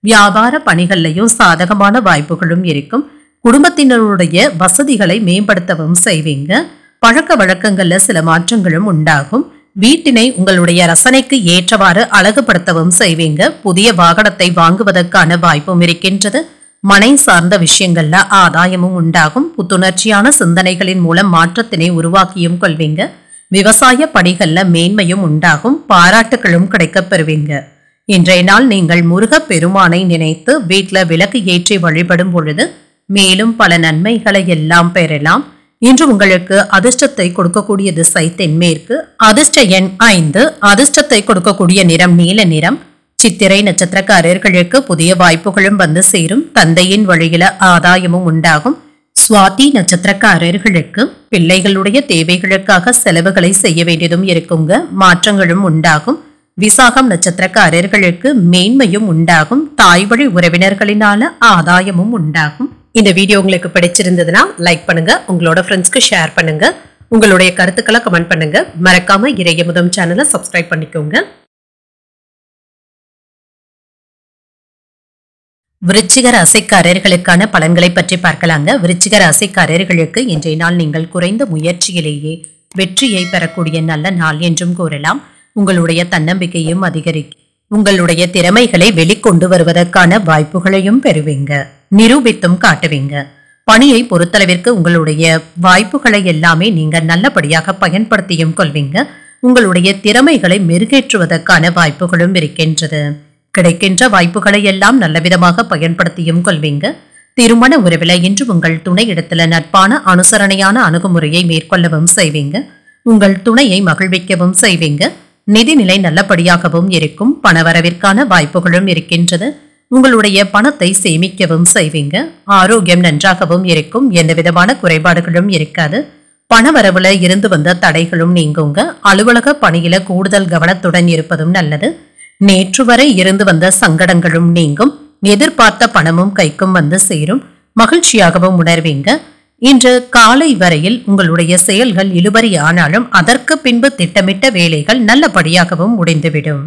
வியாபார பணிகள்லையும் சாதகமான வாய்ப்புகளும் இருக்கும். குடும்பத்தினருடைய வசதிகளை மேம்படுத்தவும் செய்வீங்க. பழக்க வழக்கங்களில் சில மாற்றங்களும் உண்டாகும். வீட்டினை உங்களுடைய ரசனைக்கு ஏற்றவாறு அழகுபடுத்தவும் செய்வீங்க. புதிய வாகனத்தை வாங்குவதற்கான வாய்ப்பும் இருக்கின்றது. மனை சார்ந்த விஷயங்கள்ல ஆதாயமும் உண்டாகும். புத்துணர்ச்சியான சிந்தனைகளின் மூலம் மாற்றத்தினை உருவாக்கியும் கொள்வீங்க. விவசாய பணிகள்ல மேன்மையும் உண்டாகும். பாராட்டுகளும் கிடைக்கப் பெறுவீங்க. இன்றைய நாள் நீங்கள் முருகப் பெருமானை நினைத்து வீட்டில் விளக்கு ஏற்றி வழிபடும் பொழுது மேலும் பல நன்மைகளை எல்லாம் பெறலாம். இன்று உங்களுக்கு அதிர்ஷ்டத்தை கொடுக்கக்கூடிய திசை தென்மேற்கு. அதிர்ஷ்ட எண் ஐந்து. அதிர்ஷ்டத்தை கொடுக்கக்கூடிய நிறம் நீல நிறம். சித்திரை நட்சத்திரக்காரர்களுக்கு புதிய வாய்ப்புகளும் வந்து சேரும். தந்தையின் வழியில ஆதாயமும் உண்டாகும். சுவாதி நட்சத்திரக்காரர்களுக்கு பிள்ளைகளுடைய தேவைகளுக்காக செலவுகளை செய்ய வேண்டியதும் இருக்குங்க. மாற்றங்களும் உண்டாகும். விசாகம் நட்சத்திரக்காரர்களுக்கு மேன்மையும் உண்டாகும். தாய் வழி உறவினர்களினால ஆதாயமும் உண்டாகும். இந்த வீடியோ உங்களுக்கு பிடிச்சிருந்ததுன்னா லைக் பண்ணுங்க உங்களோட ஃப்ரெண்ட்ஸ்க்கு ஷேர் பண்ணுங்க உங்களுடைய கருத்துக்களை கமெண்ட் பண்ணுங்க. மறக்காம இறைய முதம் சேனலை சப்ஸ்கிரைப் பண்ணிக்கோங்க. விருச்சிக ராசிக்காரர்களுக்கான பலன்களை பற்றி பார்க்கலாங்க. விருச்சிக ராசிக்காரர்களுக்கு இன்றைய நாள் நீங்கள் குறைந்த முயற்சியிலேயே வெற்றியை பெறக்கூடிய நல்ல நாள் என்றும் கூறலாம். உங்களுடைய தன்னம்பிக்கையும் அதிகரிக்கும். உங்களுடைய திறமைகளை வெளிக்கொண்டு வருவதற்கான வாய்ப்புகளையும் பெறுவீங்க. நிரூபித்தும் காட்டுவீங்க. பணியை பொறுத்தளவிற்கு உங்களுடைய வாய்ப்புகளை எல்லாமே நீங்க நல்லபடியாக பயன்படுத்தியும் கொள்வீங்க. உங்களுடைய திறமைகளை மெருகேற்றுவதற்கான வாய்ப்புகளும் இருக்கின்றது. கிடைக்கின்ற வாய்ப்புகளை எல்லாம் நல்லவிதமாக பயன்படுத்தியும் கொள்வீங்க. திருமண உறவில இன்று உங்கள் துணை இடத்துல நட்பான அனுசரணையான அணுகுமுறையை மேற்கொள்ளவும் செய்வீங்க. உங்கள் துணையை மகிழ்விக்கவும் செய்வீங்க. நிதிநிலை நல்லபடியாகவும் இருக்கும் பணவரவிற்கான வாய்ப்புகளும் இருக்கின்றது. உங்களுடைய பணத்தை சேமிக்கவும் செய்வீங்க. ஆரோக்கியம் நன்றாகவும் இருக்கும். எந்த விதமான குறைபாடுகளும் இருக்காது. பணவரவுல இருந்து வந்த தடைகளும் நீங்குங்க. அலுவலக பணியில கூடுதல் கவனத்துடன் இருப்பதும் நல்லது. நேற்று வரை இருந்து வந்த சங்கடங்களும் நீங்கும். எதிர்பார்த்த பணமும் கைக்கும் வந்து சேரும். மகிழ்ச்சியாகவும் உணர்வீங்க. இன்று காலை வரையில் உங்களுடைய செயல்கள் இழுபறி ஆனாலும் அதற்கு பின்பு திட்டமிட்ட வேலைகள் நல்லபடியாகவும் முடிந்துவிடும்.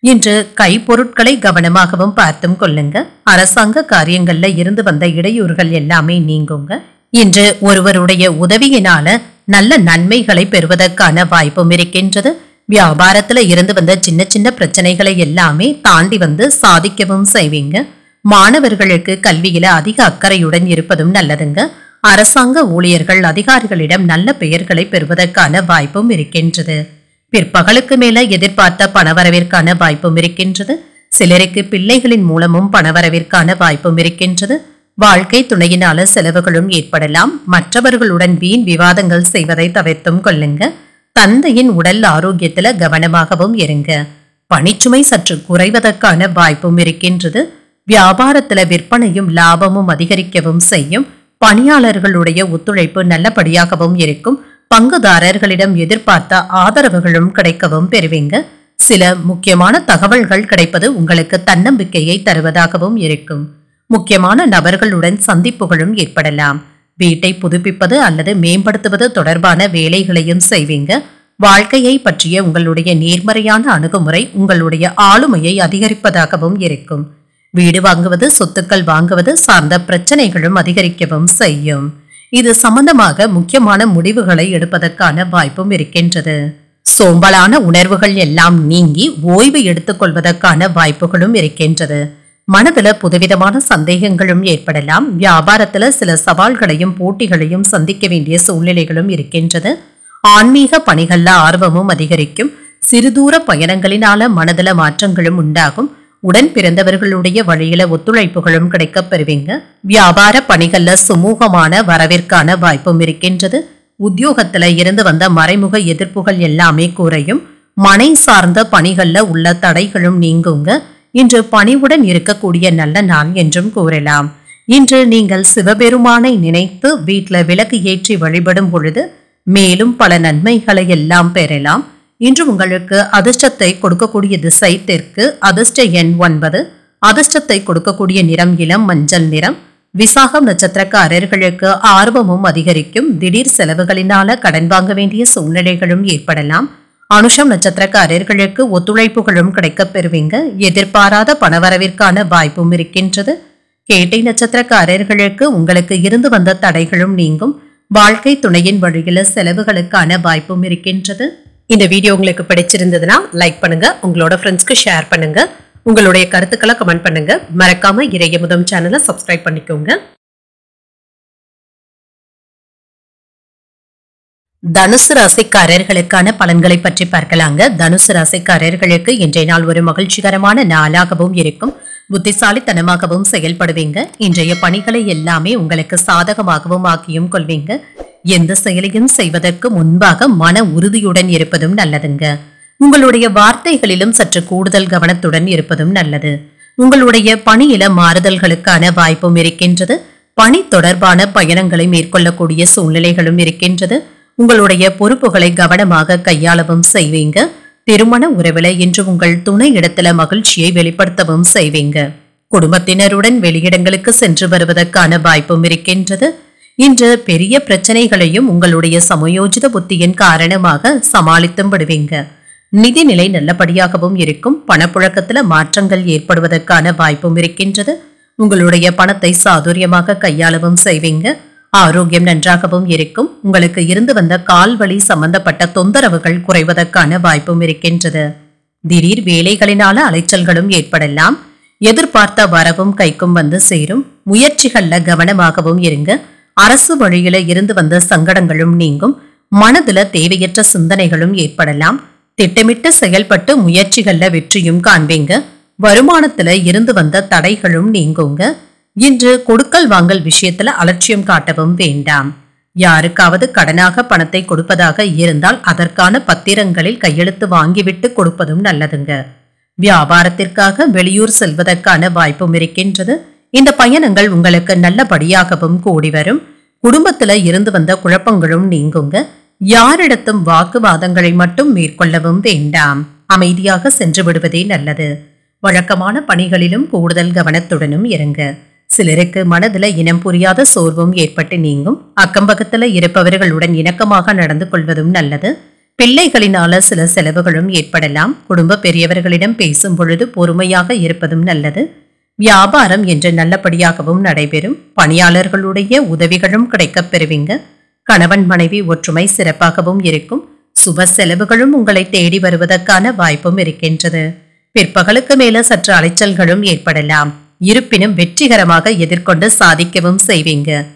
இன்று கைப்பொருட்களை கவனமாகவும் பார்த்தும் கொள்ளுங்க. அரசாங்க காரியங்கள்ல இருந்து வந்த இடையூறுகள் எல்லாமே நீங்குங்க. இன்று ஒருவருடைய உதவியினால நல்ல நன்மைகளை பெறுவதற்கான வாய்ப்பும் இருக்கின்றது. வியாபாரத்துல இருந்து வந்த சின்ன சின்ன பிரச்சனைகளை எல்லாமே தாண்டி வந்து சாதிக்கவும் செய்வீங்க. மாணவர்களுக்கு கல்வியில அதிக அக்கறையுடன் இருப்பதும் நல்லதுங்க. அரசாங்க ஊழியர்கள் அதிகாரிகளிடம் நல்ல பெயர்களை பெறுவதற்கான வாய்ப்பும் இருக்கின்றது. பிற்பகலுக்கு மேல எதிர்பார்த்த பணவரவிற்கான வாய்ப்பும் இருக்கின்றது. சிலருக்கு பிள்ளைகளின் மூலமும் பணவரவிற்கான வாய்ப்பும் இருக்கின்றது. வாழ்க்கை துணையினால செலவுகளும் ஏற்படலாம். மற்றவர்களுடன் வீண் விவாதங்கள் செய்வதை தவிர்த்தும் கொள்ளுங்க. தந்தையின் உடல் ஆரோக்கியத்துல கவனமாகவும் இருங்க. பணிச்சுமை சற்று குறைவதற்கான வாய்ப்பும் இருக்கின்றது. வியாபாரத்துல விற்பனையும் லாபமும் அதிகரிக்கவும் செய்யும். பணியாளர்களுடைய ஒத்துழைப்பு நல்லபடியாகவும் இருக்கும். பங்குதாரர்களிடம் எதிர்பார்த்த ஆதரவுகளும் கிடைக்கவும் பெறுவீங்க. சில முக்கியமான தகவல்கள் கிடைப்பது உங்களுக்கு தன்னம்பிக்கையை தருவதாகவும் இருக்கும். முக்கியமான நபர்களுடன் சந்திப்புகளும் ஏற்படலாம். வீட்டை புதுப்பிப்பது அல்லது மேம்படுத்துவது தொடர்பான வேலைகளையும் செய்வீங்க. வாழ்க்கையை பற்றிய உங்களுடைய நேர்மறையான அணுகுமுறை உங்களுடைய ஆளுமையை அதிகரிப்பதாகவும் இருக்கும். வீடு வாங்குவது சொத்துக்கள் வாங்குவது சார்ந்த பிரச்சனைகளும் அதிகரிக்கவும் செய்யும். இது சம்பந்தமாக முக்கியமான முடிவுகளை எடுப்பதற்கான வாய்ப்பும் இருக்கின்றது. சோம்பலான உணர்வுகள் எல்லாம் நீங்கி ஓய்வு எடுத்துக்கொள்வதற்கான வாய்ப்புகளும் இருக்கின்றது. மனதில் புதுவிதமான சந்தேகங்களும் ஏற்படலாம். வியாபாரத்தில் சில சவால்களையும் போட்டிகளையும் சந்திக்க வேண்டிய சூழ்நிலைகளும் இருக்கின்றது. ஆன்மீக பணிகளில் ஆர்வமும் அதிகரிக்கும். சிறுதூர பயணங்களினால மனதில் மாற்றங்களும் உண்டாகும். உடன் பிறந்தவர்களுடைய வழியில ஒத்துழைப்புகளும் கிடைக்கப் பெறுவீங்க. வியாபார பணிகள்ல சுமூகமான வரவிற்கான வாய்ப்பும் இருக்கின்றது. உத்தியோகத்துல இருந்து வந்த மறைமுக எதிர்ப்புகள் எல்லாமே குறையும். மனை சார்ந்த பணிகள்ல உள்ள தடைகளும் நீங்குங்க. இன்று பணிவுடன் இருக்கக்கூடிய நல்ல நாள் என்றும் கூறலாம். இன்று நீங்கள் சிவபெருமானை நினைத்து வீட்டில் விளக்கு ஏற்றி வழிபடும் பொழுது மேலும் பல நன்மைகளை எல்லாம் பெறலாம். இன்று உங்களுக்கு அதிர்ஷ்டத்தை கொடுக்கக்கூடிய திசை தெற்கு அதிர்ஷ்ட எண் ஒன்பது அதிர்ஷ்டத்தை கொடுக்கக்கூடிய நிறம் இளம் மஞ்சள் நிறம். விசாகம் நட்சத்திரக்காரர்களுக்கு ஆர்வமும் அதிகரிக்கும். திடீர் செலவுகளினால கடன் வாங்க வேண்டிய சூழ்நிலைகளும் ஏற்படலாம். அனுஷம் நட்சத்திரக்காரர்களுக்கு ஒத்துழைப்புகளும் கிடைக்கப் பெறுவீங்க. எதிர்பாராத பணவரவிற்கான வாய்ப்பும் இருக்கின்றது. கேட்டை நட்சத்திரக்காரர்களுக்கு உங்களுக்கு இருந்து வந்த தடைகளும் நீங்கும். வாழ்க்கை துணையின் வழியில செலவுகளுக்கான வாய்ப்பும் இருக்கின்றது. இந்த வீடியோ உங்களுக்கு பிடிச்சிருந்ததுன்னா லைக் பண்ணுங்க உங்களோட ஃப்ரெண்ட்ஸ்க்கு ஷேர் பண்ணுங்க உங்களுடைய கருத்துக்களை கமெண்ட் பண்ணுங்க. மறக்காம இறைய முதம் சேனலை சப்ஸ்கிரைப் பண்ணிக்கோங்க. தனுசு ராசிக்காரர்களுக்கான பலன்களை பற்றி பார்க்கலாங்க. தனுசு ராசிக்காரர்களுக்கு இன்றைய நாள் ஒரு மகிழ்ச்சிகரமான நாளாகவும் இருக்கும். புத்திசாலித்தனமாகவும் செயல்படுவீங்க. இன்றைய பணிகளை எல்லாமே உங்களுக்கு சாதகமாகவும் ஆக்கியும் கொள்வீங்க. எந்த செயலையும் செய்வதற்கு முன்பாக மன உறுதியுடன் இருப்பதும் நல்லதுங்க. உங்களுடைய வார்த்தைகளிலும் சற்று கூடுதல் கவனத்துடன் இருப்பதும் நல்லது. உங்களுடைய பணியில மாறுதல்களுக்கான வாய்ப்பும் இருக்கின்றது. பணி தொடர்பான பயணங்களை மேற்கொள்ளக்கூடிய சூழ்நிலைகளும் இருக்கின்றது. உங்களுடைய பொறுப்புகளை கவனமாக கையாளவும் செய்வீங்க. திருமண உறவில் இன்று உங்கள் துணை இடத்துல மகிழ்ச்சியை வெளிப்படுத்தவும் செய்வீங்க. குடும்பத்தினருடன் வெளியிடங்களுக்கு சென்று வருவதற்கான வாய்ப்பும் இருக்கின்றது. இன்று பெரிய பிரச்சனைகளையும் உங்களுடைய சமயோஜித புத்தியின் காரணமாக சமாளித்தும் விடுவீங்க. நிதிநிலை நல்லபடியாகவும் இருக்கும். பணப்புழக்கத்தில் மாற்றங்கள் ஏற்படுவதற்கான வாய்ப்பும் இருக்கின்றது. உங்களுடைய பணத்தை சாதுரியமாக கையாளவும் செய்வீங்க. ஆரோக்கியம் நன்றாகவும் இருக்கும். உங்களுக்கு இருந்து வந்த கால்வழி சம்பந்தப்பட்ட தொந்தரவுகள் குறைவதற்கான வாய்ப்பும் இருக்கின்றது. திடீர் வேலைகளினால அலைச்சல்களும் ஏற்படலாம். எதிர்பார்த்த வரவும் கைக்கும் வந்து சேரும். முயற்சிகள்ல கவனமாகவும் இருங்க. அரசு வழியில இருந்து வந்த சங்கடங்களும் நீங்கும். மனதுல தேவையற்ற சிந்தனைகளும் ஏற்படலாம். திட்டமிட்டு செயல்பட்டு முயற்சிகள்ல வெற்றியும் காண்பீங்க. வருமானத்துல இருந்து வந்த தடைகளும் நீங்குங்க. இன்று கொடுக்கல் வாங்கல் விஷயத்துல அலட்சியம் காட்டவும் வேண்டாம். யாருக்காவது கடனாக பணத்தை கொடுப்பதாக இருந்தால் அதற்கான பத்திரங்களில் கையெழுத்து வாங்கிவிட்டு கொடுப்பதும் நல்லதுங்க. வியாபாரத்திற்காக வெளியூர் செல்வதற்கான வாய்ப்பும் இருக்கின்றது. இந்த பயணங்கள் உங்களுக்கு நல்லபடியாகவும் கூடி வரும். குடும்பத்துல இருந்து வந்த குழப்பங்களும் நீங்குங்க. யாரிடத்தும் வாக்குவாதங்களை மட்டும் மேற்கொள்ளவும் வேண்டாம். அமைதியாக சென்று விடுவதே நல்லது. வழக்கமான பணிகளிலும் கூடுதல் கவனத்துடனும் இருங்க. சிலருக்கு மனதுல இனம் புரியாத சோர்வும் ஏற்பட்டு நீங்கும். அக்கம்பக்கத்துல இருப்பவர்களுடன் இணக்கமாக நடந்து கொள்வதும் நல்லது. பிள்ளைகளினால சில செலவுகளும் ஏற்படலாம். குடும்ப பெரியவர்களிடம் பேசும் பொழுது பொறுமையாக இருப்பதும் நல்லது. வியாபாரம் என்று நல்லபடியாகவும் நடைபெறும். பணியாளர்களுடைய உதவிகளும் கிடைக்கப் பெறுவீங்க. கணவன் மனைவி ஒற்றுமை சிறப்பாகவும் இருக்கும். சுப செலவுகளும் உங்களை தேடி வருவதற்கான வாய்ப்பும் இருக்கின்றது. பிற்பகலுக்கு மேல சற்று அலைச்சல்களும் ஏற்படலாம். இருப்பினும் வெற்றிகரமாக எதிர்கொண்டு சாதிக்கவும் செய்வீங்க.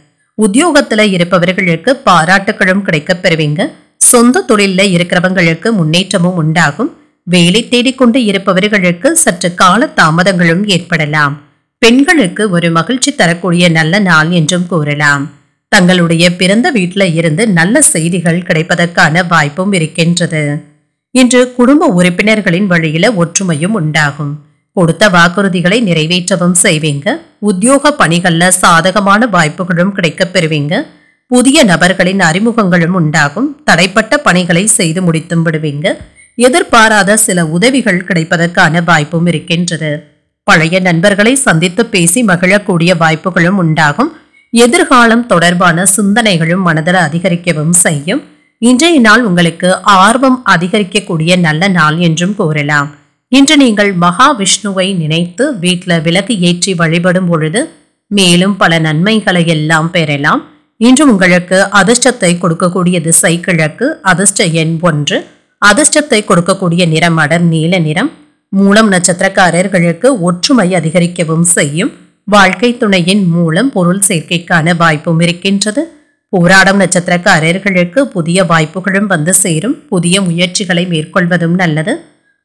உத்தியோகத்துல இருப்பவர்களுக்கு பாராட்டுகளும் கிடைக்கப் பெறுவீங்க. சொந்த தொழில்ல இருக்கிறவங்களுக்கு முன்னேற்றமும் உண்டாகும். வேலை தேடிக்கொண்டு இருப்பவர்களுக்கு சற்று கால தாமதங்களும் ஏற்படலாம். பெண்களுக்கு ஒரு மகிழ்ச்சி தரக்கூடிய நல்ல நாள் என்றும் கூறலாம். தங்களுடைய பிறந்த வீட்டில இருந்து நல்ல செய்திகள் கிடைப்பதற்கான வாய்ப்பும் இருக்கின்றது. இன்று குடும்ப உறுப்பினர்களின் வழியில ஒற்றுமையும் உண்டாகும். கொடுத்த வாக்குறுதிகளை நிறைவேற்றவும் செய்வீங்க. உத்தியோக பணிகள்ல சாதகமான வாய்ப்புகளும் கிடைக்கப் பெறுவீங்க. புதிய நபர்களின் அறிமுகங்களும் உண்டாகும். தடைப்பட்ட பணிகளை செய்து முடித்தும் விடுவீங்க. எதிர்பாராத சில உதவிகள் கிடைப்பதற்கான வாய்ப்பும் இருக்கின்றது. பழைய நண்பர்களை சந்தித்து பேசி மகிழக்கூடிய வாய்ப்புகளும் உண்டாகும். எதிர்காலம் தொடர்பான சிந்தனைகளும் மனதில் அதிகரிக்கவும் செய்யும். இன்றைய நாள் உங்களுக்கு ஆர்வம் அதிகரிக்கக்கூடிய நல்ல நாள் என்றும் கூறலாம். இன்று நீங்கள் மகாவிஷ்ணுவை நினைத்து வீட்டில் விளக்கு ஏற்றி வழிபடும் பொழுது மேலும் பல நன்மைகளை எல்லாம் பெறலாம். இன்று உங்களுக்கு அதிர்ஷ்டத்தை கொடுக்கக்கூடிய திசை கிழக்கு அதிர்ஷ்ட எண் ஒன்று. அதிர்ஷ்டத்தை கொடுக்கக்கூடிய நிறம் அடர் நீல நிறம். மூலம் நட்சத்திரக்காரர்களுக்கு ஒற்றுமை அதிகரிக்கவும் செய்யும். வாழ்க்கை துணையின் மூலம் பொருள் சேர்க்கைக்கான வாய்ப்பும் இருக்கின்றது. போராடும் நட்சத்திரக்காரர்களுக்கு புதிய வாய்ப்புகளும் வந்து சேரும். புதிய முயற்சிகளை மேற்கொள்வதும் நல்லது.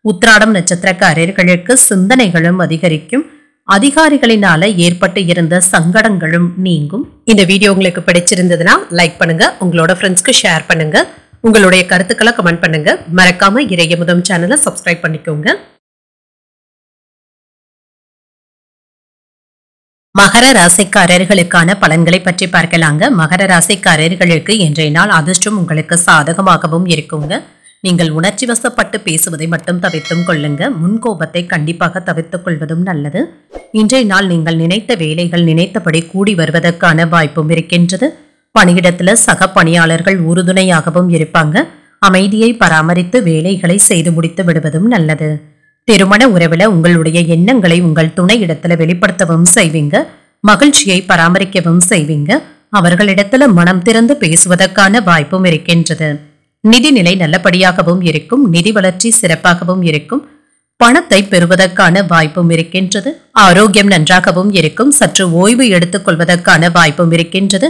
உத்ராடம் நட்சத்திரக்காரர்களுக்கு சிந்தனைகளும் அதிகரிக்கும். அதிகாரிகளினால ஏற்பட்டு இருந்த சங்கடங்களும் நீங்கும். இந்த வீடியோ உங்களுக்கு பிடிச்சிருந்ததுன்னா லைக் பண்ணுங்க. உங்களோட ஃப்ரெண்ட்ஸ்க்கு ஷேர் பண்ணுங்க. உங்களுடைய கருத்துக்களை கமெண்ட் பண்ணுங்க. மறக்காம இறைய முதம் சேனலை சப்ஸ்கிரைப் பண்ணிக்கோங்க. மகர ராசிக்காரர்களுக்கான பலன்களை பற்றி பார்க்கலாங்க. மகர ராசிக்காரர்களுக்கு இன்றைய நாள் அதிர்ஷ்டம் உங்களுக்கு சாதகமாகவும் இருக்குங்க. நீங்கள் உணர்ச்சி வசப்பட்டு பேசுவதை மட்டும் தவிர்த்தும் கொள்ளுங்க. முன்கோபத்தை கண்டிப்பாக தவிர்த்துக் கொள்வதும் நல்லது. இன்றைய நாள் நீங்கள் நினைத்த வேலைகள் நினைத்தபடி கூடி வருவதற்கான வாய்ப்பும் இருக்கின்றது. பணியிடத்துல சக பணியாளர்கள் உறுதுணையாகவும் இருப்பாங்க. அமைதியை பராமரித்து வேலைகளை செய்து முடித்து விடுவதும் நல்லது. திருமண உறவுல உங்களுடைய எண்ணங்களை உங்கள் துணை இடத்துல வெளிப்படுத்தவும் செய்வீங்க. மகிழ்ச்சியை பராமரிக்கவும் செய்வீங்க. அவர்களிடத்துல மனம் திறந்து பேசுவதற்கான வாய்ப்பும் இருக்கின்றது. நிதிநிலை நல்லபடியாகவும் இருக்கும் நிதி வளர்ச்சி சிறப்பாகவும் இருக்கும் பணத்தை பெறுவதற்கான வாய்ப்பும் இருக்கின்றது ஆரோக்கியம் நன்றாகவும் இருக்கும் சற்று ஓய்வு எடுத்துக் கொள்வதற்கான வாய்ப்பும் இருக்கின்றது.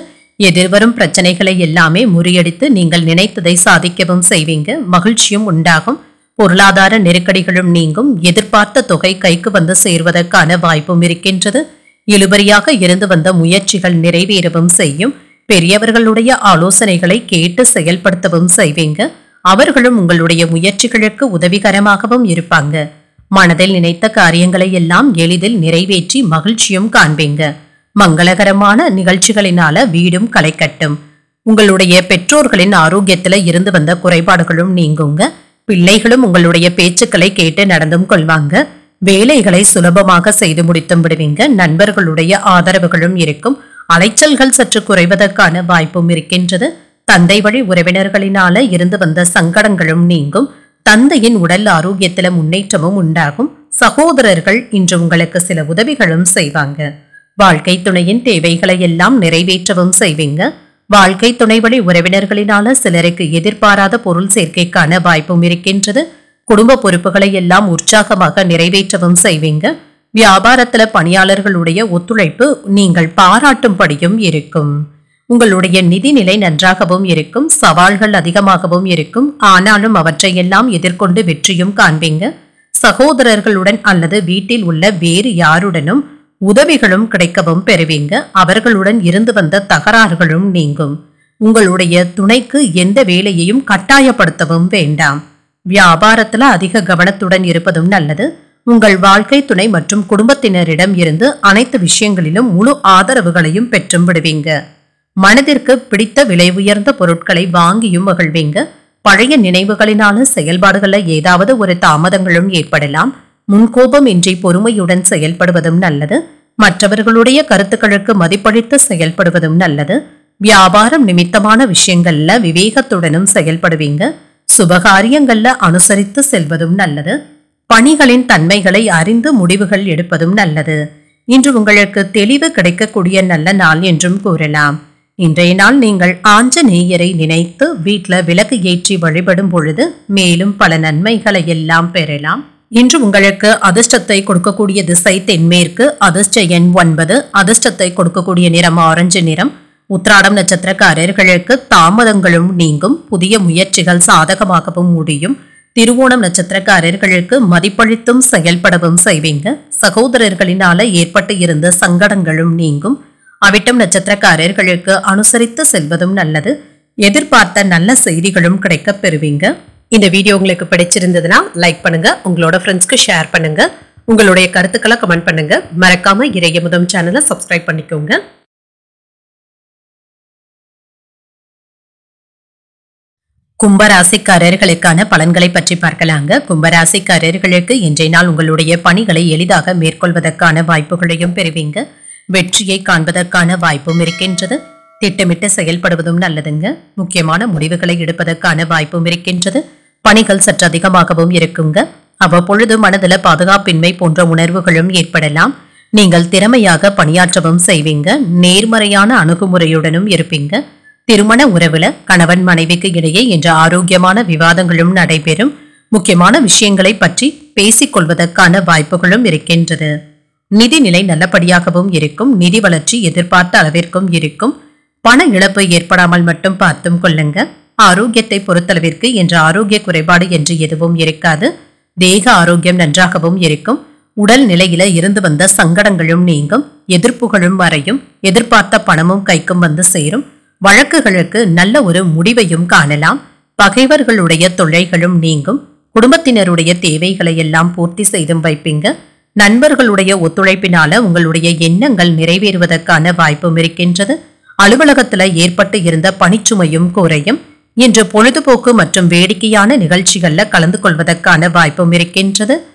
எதிர்வரும் பிரச்சனைகளை எல்லாமே முறியடித்து நீங்கள் நினைத்ததை சாதிக்கவும் செய்வீங்க மகிழ்ச்சியும் உண்டாகும் பொருளாதார நெருக்கடிகளும் நீங்கும் எதிர்பார்த்த தொகை கைக்கு வந்து சேர்வதற்கான வாய்ப்பும் இருக்கின்றது. இழுபறியாக இருந்து வந்த முயற்சிகள் நிறைவேறவும் செய்யும் பெரியவர்களுடைய ஆலோசனைகளை கேட்டு செயல்படுத்தவும் செய்வீங்க. அவர்களும் உங்களுடைய முயற்சிகளுக்கு உதவிகரமாகவும் இருப்பாங்க. மனதில் நினைத்த காரியங்களை எல்லாம் எளிதில் நிறைவேற்றி மகிழ்ச்சியும் காண்பீங்க. மங்களகரமான நிகழ்ச்சிகளினால வீடும் களைக்கட்டும் உங்களுடைய பெற்றோர்களின் ஆரோக்கியத்துல இருந்து வந்த குறைபாடுகளும் நீங்குங்க. பிள்ளைகளும் உங்களுடைய பேச்சுக்களை கேட்டு நடந்தும் கொள்வாங்க. வேலைகளை சுலபமாக செய்து முடித்தும் விடுவீங்க. நண்பர்களுடைய ஆதரவுகளும் இருக்கும். அலைச்சல்கள் சற்று குறைவதற்கான வாய்ப்பும் இருக்கின்றது. தந்தை வழி உறவினர்களினால இருந்து வந்த சங்கடங்களும் நீங்கும். தந்தையின் உடல் ஆரோக்கியத்தில முன்னேற்றமும் உண்டாகும். சகோதரர்கள் இன்று உங்களுக்கு சில உதவிகளும் செய்வாங்க. வாழ்க்கை துணையின் தேவைகளை எல்லாம் நிறைவேற்றவும் செய்வீங்க. வாழ்க்கை துணை வழி உறவினர்களினால சிலருக்கு எதிர்பாராத பொருள் சேர்க்கைக்கான வாய்ப்பும் இருக்கின்றது. குடும்ப பொறுப்புகளை எல்லாம் உற்சாகமாக நிறைவேற்றவும் செய்வீங்க. வியாபாரத்துல பணியாளர்களுடைய ஒத்துழைப்பு நீங்கள் பாராட்டும்படியும் இருக்கும். உங்களுடைய நிதிநிலை நன்றாகவும் இருக்கும். சவால்கள் அதிகமாகவும் இருக்கும். ஆனாலும் அவற்றையெல்லாம் எதிர்கொண்டு வெற்றியும் காண்பீங்க. சகோதரர்களுடன் அல்லது வீட்டில் உள்ள வேறு யாருடனும் உதவிகளும் கிடைக்கவும் பெறுவீங்க. அவர்களுடன் இருந்து வந்த தகராறுகளும் நீங்கும். உங்களுடைய துணைக்கு எந்த வேலையையும் கட்டாயப்படுத்தவும் வேண்டாம். வியாபாரத்துல அதிக கவனத்துடன் இருப்பதும் நல்லது. உங்கள் வாழ்க்கை துணை மற்றும் குடும்பத்தினரிடம் இருந்து அனைத்து விஷயங்களிலும் முழு ஆதரவுகளையும் பெற்றும் விடுவீங்க. மனதிற்கு பிடித்த விலை உயர்ந்த பொருட்களை வாங்கியும் மகிழ்வீங்க. பழைய நினைவுகளினால செயல்பாடுகளில் ஏதாவது ஒரு தாமதங்களும் ஏற்படலாம். முன்கோபம் இன்றி பொறுமையுடன் செயல்படுவதும் நல்லது. மற்றவர்களுடைய கருத்துக்களுக்கு மதிப்பளித்து செயல்படுவதும் நல்லது. வியாபாரம் நிமித்தமான விஷயங்கள்ல விவேகத்துடனும் செயல்படுவீங்க. சுபகாரியங்கள்ல அனுசரித்து செல்வதும் நல்லது. பணிகளின் தன்மைகளை அறிந்து முடிவுகள் எடுப்பதும் நல்லது. இன்று உங்களுக்கு தெளிவு கிடைக்கக்கூடிய நல்ல நாள் என்றும் கூறலாம். இன்றைய நாள் நீங்கள் ஆஞ்சநேயரை நினைத்து வீட்டில் விளக்கு ஏற்றி வழிபடும் பொழுது மேலும் பல நன்மைகளை எல்லாம் பெறலாம். இன்று உங்களுக்கு அதிர்ஷ்டத்தை கொடுக்கக்கூடிய திசை தென்மேற்கு அதிர்ஷ்ட எண் ஒன்பது அதிர்ஷ்டத்தை கொடுக்கக்கூடிய நிறம் ஆரஞ்சு நிறம். உத்ராடம் நட்சத்திரக்காரர்களுக்கு தாமதங்களும் நீங்கும் புதிய முயற்சிகள் சாதகமாகவும் முடியும். திருவோணம் நட்சத்திரக்காரர்களுக்கு மதிப்பளித்தும் செயல்படவும் செய்வீங்க. சகோதரர்களினால ஏற்பட்டு இருந்த சங்கடங்களும் நீங்கும். அவிட்டம் நட்சத்திரக்காரர்களுக்கு அனுசரித்து செல்வதும் நல்லது. எதிர்பார்த்த நல்ல செய்திகளும் கிடைக்கப் பெறுவீங்க. இந்த வீடியோ உங்களுக்கு பிடிச்சிருந்ததுன்னா லைக் பண்ணுங்க உங்களோட ஃப்ரெண்ட்ஸ்க்கு ஷேர் பண்ணுங்க. உங்களுடைய கருத்துக்களை கமெண்ட் பண்ணுங்க. மறக்காம இறையமுதம் சேனலை சப்ஸ்கிரைப் பண்ணிக்கோங்க. கும்பராசிக்காரர்களுக்கான பலன்களை பற்றி பார்க்கலாங்க. கும்பராசிக்காரர்களுக்கு இன்றைய நாள் உங்களுடைய பணிகளை எளிதாக மேற்கொள்வதற்கான வாய்ப்புகளையும் பெறுவீங்க. வெற்றியை காண்பதற்கான வாய்ப்பும் இருக்கின்றது. திட்டமிட்டு செயல்படுவதும் நல்லதுங்க. முக்கியமான முடிவுகளை எடுப்பதற்கான வாய்ப்பும் இருக்கின்றது. பணிகள் சற்று அதிகமாகவும் இருக்குங்க. அவ்வப்பொழுது மனதில் பாதுகாப்பின்மை போன்ற உணர்வுகளும் ஏற்படலாம். நீங்கள் திறமையாக பணியாற்றவும் செய்வீங்க. நேர்மறையான அணுகுமுறையுடனும் இருப்பீங்க. திருமண உறவுல கணவன் மனைவிக்கு இடையே என்ற ஆரோக்கியமான விவாதங்களும் நடைபெறும். முக்கியமான விஷயங்களை பற்றி பேசிக் கொள்வதற்கான வாய்ப்புகளும் இருக்கின்றது. நிதிநிலை நல்லபடியாகவும் இருக்கும். நிதி வளர்ச்சி எதிர்பார்த்த அளவிற்கும் இருக்கும். பண இழப்பு ஏற்படாமல் மட்டும் பார்த்தும் கொள்ளுங்க. ஆரோக்கியத்தை பொறுத்தளவிற்கு என்ற ஆரோக்கிய குறைபாடு என்று எதுவும் இருக்காது. தேக ஆரோக்கியம் நன்றாகவும் இருக்கும். உடல் நிலையில இருந்து வந்த சங்கடங்களும் நீங்கும். எதிர்ப்புகளும் வரையும் எதிர்பார்த்த பணமும் கைக்கும் வந்து சேரும். வழக்குகளுக்கு நல்ல ஒரு முடிவையும் காணலாம். பகைவர்களுடைய தொல்லைகளும் நீங்கும். குடும்பத்தினருடைய தேவைகளை எல்லாம் பூர்த்தி செய்தும் வைப்பீங்க. நண்பர்களுடைய ஒத்துழைப்பினால உங்களுடைய எண்ணங்கள் நிறைவேறுவதற்கான வாய்ப்பும் இருக்கின்றது. அலுவலகத்துல ஏற்பட்டு இருந்த பணிச்சுமையும் குறையும். இன்று பொழுதுபோக்கு மற்றும் வேடிக்கையான நிகழ்ச்சிகளில் கலந்து கொள்வதற்கான வாய்ப்பும் இருக்கின்றது.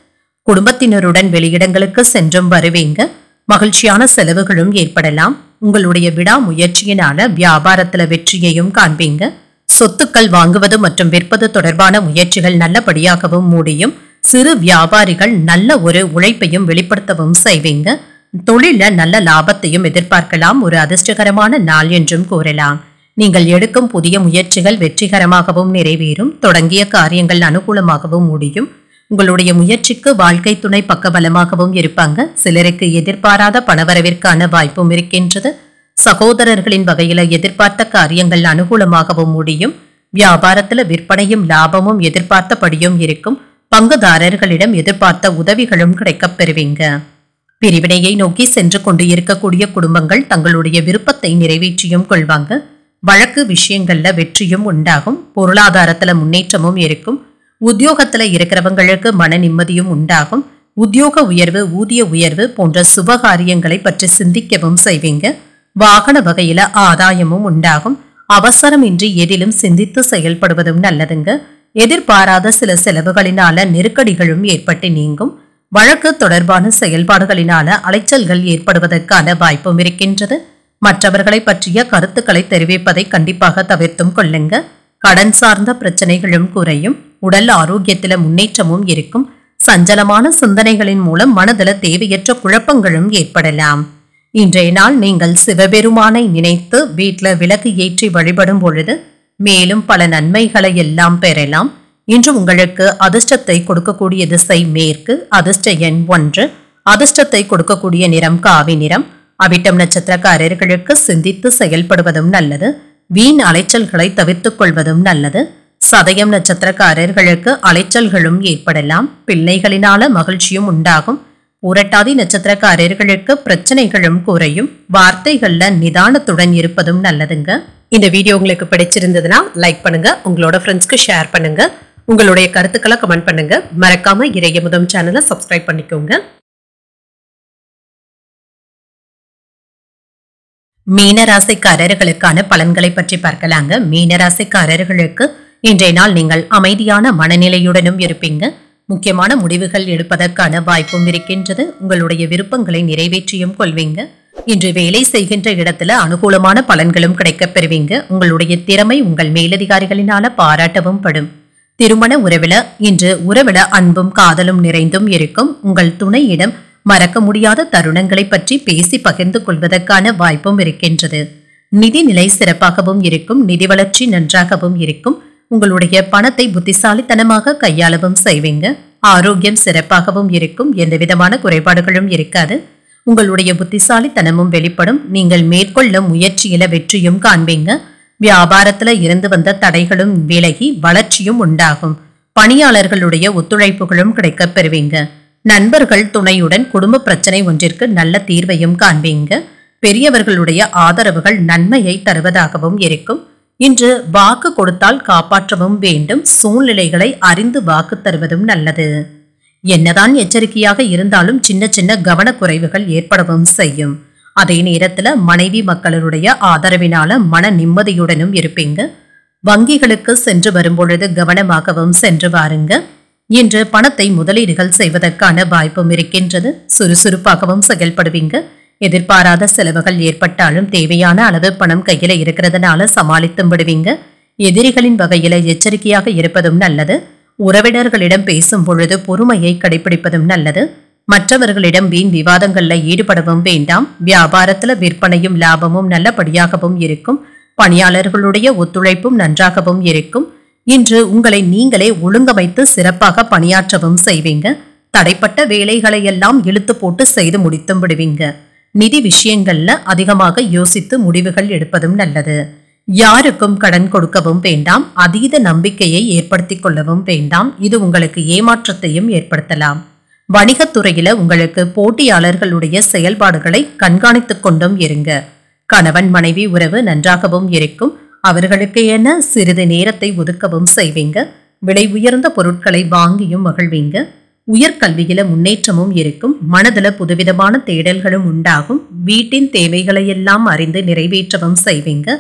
குடும்பத்தினருடன் வெளியிடங்களுக்கு சென்றும் வருவீங்க. மகிழ்ச்சியான செலவுகளும் ஏற்படலாம். உங்களுடைய விடாமுயற்சியினால வியாபாரத்துல வெற்றியையும் காண்பீங்க. சொத்துக்கள் வாங்குவது மற்றும் விற்பது தொடர்பான முயற்சிகள் நல்லபடியாகவும் முடியும் சிறு வியாபாரிகள் நல்ல ஒரு உழைப்பையும் வெளிப்படுத்தவும் செய்வீங்க. தொழில நல்ல லாபத்தையும் எதிர்பார்க்கலாம். ஒரு அதிர்ஷ்டகரமான நாள் என்றும் கூறலாம். நீங்கள் எடுக்கும் புதிய முயற்சிகள் வெற்றிகரமாகவும் நிறைவேறும். தொடங்கிய காரியங்கள் அனுகூலமாகவும் முடியும். உங்களுடைய முயற்சிக்கு வாழ்க்கை துணை பக்கபலமாகவும் இருப்பாங்க. சிலருக்கு எதிர்பாராத பணவரவிற்கான வாய்ப்பும் இருக்கின்றது. சகோதரர்களின் வகையில எதிர்பார்த்த காரியங்கள் அனுகூலமாகவும் முடியும். வியாபாரத்துல விற்பனையும் லாபமும் எதிர்பார்த்தபடியும் இருக்கும். பங்குதாரர்களிடம் எதிர்பார்த்த உதவிகளும் கிடைக்கப் பெறுவீங்க. பிரிவினையை நோக்கி சென்று கொண்டு இருக்கக்கூடிய குடும்பங்கள் தங்களுடைய விருப்பத்தை நிறைவேற்றியும் கொள்வாங்க. வழக்கு விஷயங்கள்ல வெற்றியும் உண்டாகும். பொருளாதாரத்துல முன்னேற்றமும் இருக்கும். உத்தியோகத்துல இருக்கிறவங்களுக்கு மன நிம்மதியும் உண்டாகும். உத்தியோக உயர்வு ஊதிய உயர்வு போன்ற சுபகாரியங்களை பற்றி சிந்திக்கவும் செய்வீங்க. வாகன வகையில ஆதாயமும் உண்டாகும். அவசரமின்றி எதிலும் சிந்தித்து செயல்படுவதும் நல்லதுங்க. எதிர்பாராத சில செலவுகளினால நெருக்கடிகளும் ஏற்பட்டு நீங்கும். வழக்கு தொடர்பான செயல்பாடுகளினால அலைச்சல்கள் ஏற்படுவதற்கான வாய்ப்பும் இருக்கின்றது. மற்றவர்களை பற்றிய கருத்துக்களை தெரிவிப்பதை கண்டிப்பாக தவிர்த்தும் கொள்ளுங்க. கடன் சார்ந்த பிரச்சனைகளும் குறையும். உடல் ஆரோக்கியத்தில முன்னேற்றமும் இருக்கும். சஞ்சலமான சிந்தனைகளின் மூலம் மனதில தேவையற்ற குழப்பங்களும் ஏற்படலாம். இன்றைய நாள் நீங்கள் சிவபெருமானை நினைத்து வீட்டில் விளக்கு ஏற்றி வழிபடும் பொழுது மேலும் பல நன்மைகளை எல்லாம் பெறலாம். இன்று உங்களுக்கு அதிர்ஷ்டத்தை கொடுக்கக்கூடிய திசை மேற்கு அதிர்ஷ்ட எண் ஒன்று அதிர்ஷ்டத்தை கொடுக்கக்கூடிய நிறம் காவி நிறம். அவிட்டம் நட்சத்திரக்காரர்களுக்கு சிந்தித்து செயல்படுவதும் நல்லது. வீண் அலைச்சல்களை தவிர்த்துக் கொள்வதும் நல்லது. சதயம் நட்சத்திரக்காரர்களுக்கு அலைச்சல்களும் ஏற்படலாம். பிள்ளைகளினால மகிழ்ச்சியும் உண்டாகும். புரட்டாதி நட்சத்திரக்காரர்களுக்கு பிரச்சனைகளும் குறையும். வார்த்தைகள்ல நிதானத்துடன் இருப்பதும் நல்லதுங்க. இந்த வீடியோ உங்களுக்கு பிடிச்சிருந்ததுன்னா லைக் பண்ணுங்க. உங்களோட ஃப்ரெண்ட்ஸ்க்கு ஷேர் பண்ணுங்க. உங்களுடைய கருத்துக்களை கமெண்ட் பண்ணுங்க. மறக்காம இறைய முதம் சேனலை சப்ஸ்கிரைப் பண்ணிக்கோங்க. மீனராசிக்காரர்களுக்கான பலன்களை பற்றி பார்க்கலாங்க. மீனராசிக்காரர்களுக்கு இன்றைய நாள் நீங்கள் அமைதியான மனநிலையுடனும் இருப்பீங்க. முக்கியமான முடிவுகள் எடுப்பதற்கான வாய்ப்பும் இருக்கின்றது. உங்களுடைய விருப்பங்களை நிறைவேற்றியும் கொள்வீங்க. இன்று வேலை செய்கின்ற இடத்துல அனுகூலமான பலன்களும் கிடைக்கப் பெறுவீங்க. உங்களுடைய திறமை உங்கள் மேலதிகாரிகளினால பாராட்டவும் படும். திருமண உறவில இன்று உறவில அன்பும் காதலும் நிறைந்தும் இருக்கும். உங்கள் துணையிடம் மறக்க முடியாத தருணங்களை பற்றி பேசி பகிர்ந்து கொள்வதற்கான வாய்ப்பும் இருக்கின்றது. நிதிநிலை சிறப்பாகவும் இருக்கும். நிதி வளர்ச்சி நன்றாகவும் இருக்கும். உங்களுடைய பணத்தை புத்திசாலித்தனமாக கையாளவும் செய்வீங்க. ஆரோக்கியம் சிறப்பாகவும் இருக்கும். எந்த விதமான குறைபாடுகளும் இருக்காது. உங்களுடைய புத்திசாலித்தனமும் வெளிப்படும். நீங்கள் மேற்கொள்ளும் முயற்சியில வெற்றியும் காண்பீங்க. வியாபாரத்துல இருந்து வந்த தடைகளும் விலகி வளர்ச்சியும் உண்டாகும். பணியாளர்களுடைய ஒத்துழைப்புகளும் கிடைக்கப் பெறுவீங்க. நண்பர்கள் துணையுடன் குடும்ப பிரச்சனை ஒன்றிற்கு நல்ல தீர்வையும் காண்பீங்க. பெரியவர்களுடைய ஆதரவுகள் நன்மையை தருவதாகவும் இருக்கும். இன்று வாக்கு கொடுத்தால் காப்பாற்றவும் வேண்டும் சூழ்நிலைகளை அறிந்து வாக்கு தருவதும் நல்லது. என்னதான் எச்சரிக்கையாக இருந்தாலும் சின்ன சின்ன கவனக்குறைவுகள் ஏற்படவும் செய்யும். அதே நேரத்துல மனைவி மக்களுடைய ஆதரவினால மன நிம்மதியுடனும் இருப்பீங்க. வங்கிகளுக்கு சென்று வரும்பொழுது கவனமாகவும் சென்று வாருங்க. இன்று பணத்தை முதலீடுகள் செய்வதற்கான வாய்ப்பும் இருக்கின்றது. சுறுசுறுப்பாகவும் செயல்படுவீங்க. எதிர்பாராத செலவுகள் ஏற்பட்டாலும் தேவையான அளவு பணம் கையில இருக்கிறதுனால சமாளித்தும் விடுவீங்க எதிரிகளின் வகையில எச்சரிக்கையாக இருப்பதும் நல்லது. உறவினர்களிடம் பேசும் பொழுது பொறுமையை கடைபிடிப்பதும் நல்லது. மற்றவர்களிடம் வீண் விவாதங்கள்ல ஈடுபடவும் வேண்டாம். வியாபாரத்துல விற்பனையும் லாபமும் நல்லபடியாகவும் இருக்கும். பணியாளர்களுடைய ஒத்துழைப்பும் நன்றாகவும் இருக்கும். இன்று உங்களை நீங்களே ஒழுங்கமைத்து சிறப்பாக பணியாற்றவும் செய்வீங்க. தடைப்பட்ட வேலைகளை எல்லாம் இழுத்து போட்டு செய்து முடித்தும் விடுவீங்க நிதி விஷயங்கள்ல அதிகமாக யோசித்து முடிவுகள் எடுப்பதும் நல்லது. யாருக்கும் கடன் கொடுக்கவும் வேண்டாம் அதீத நம்பிக்கையை ஏற்படுத்தி கொள்ளவும் வேண்டாம். இது உங்களுக்கு ஏமாற்றத்தையும் ஏற்படுத்தலாம். வணிகத்துறையில உங்களுக்கு போட்டியாளர்களுடைய செயல்பாடுகளை கண்காணித்துக் கொண்டும் இருங்க. கணவன் மனைவி உறவு நன்றாகவும் இருக்கும். அவர்களுக்கு என சிறிது நேரத்தை ஒதுக்கவும் செய்வீங்க. விலை உயர்ந்த பொருட்களை வாங்கியும் மகிழ்வீங்க. உயர்கல்வியில முன்னேற்றமும் இருக்கும். மனதில் புதுவிதமான தேடல்களும் உண்டாகும். வீட்டின் தேவைகளை எல்லாம் அறிந்து நிறைவேற்றவும் செய்வீங்க.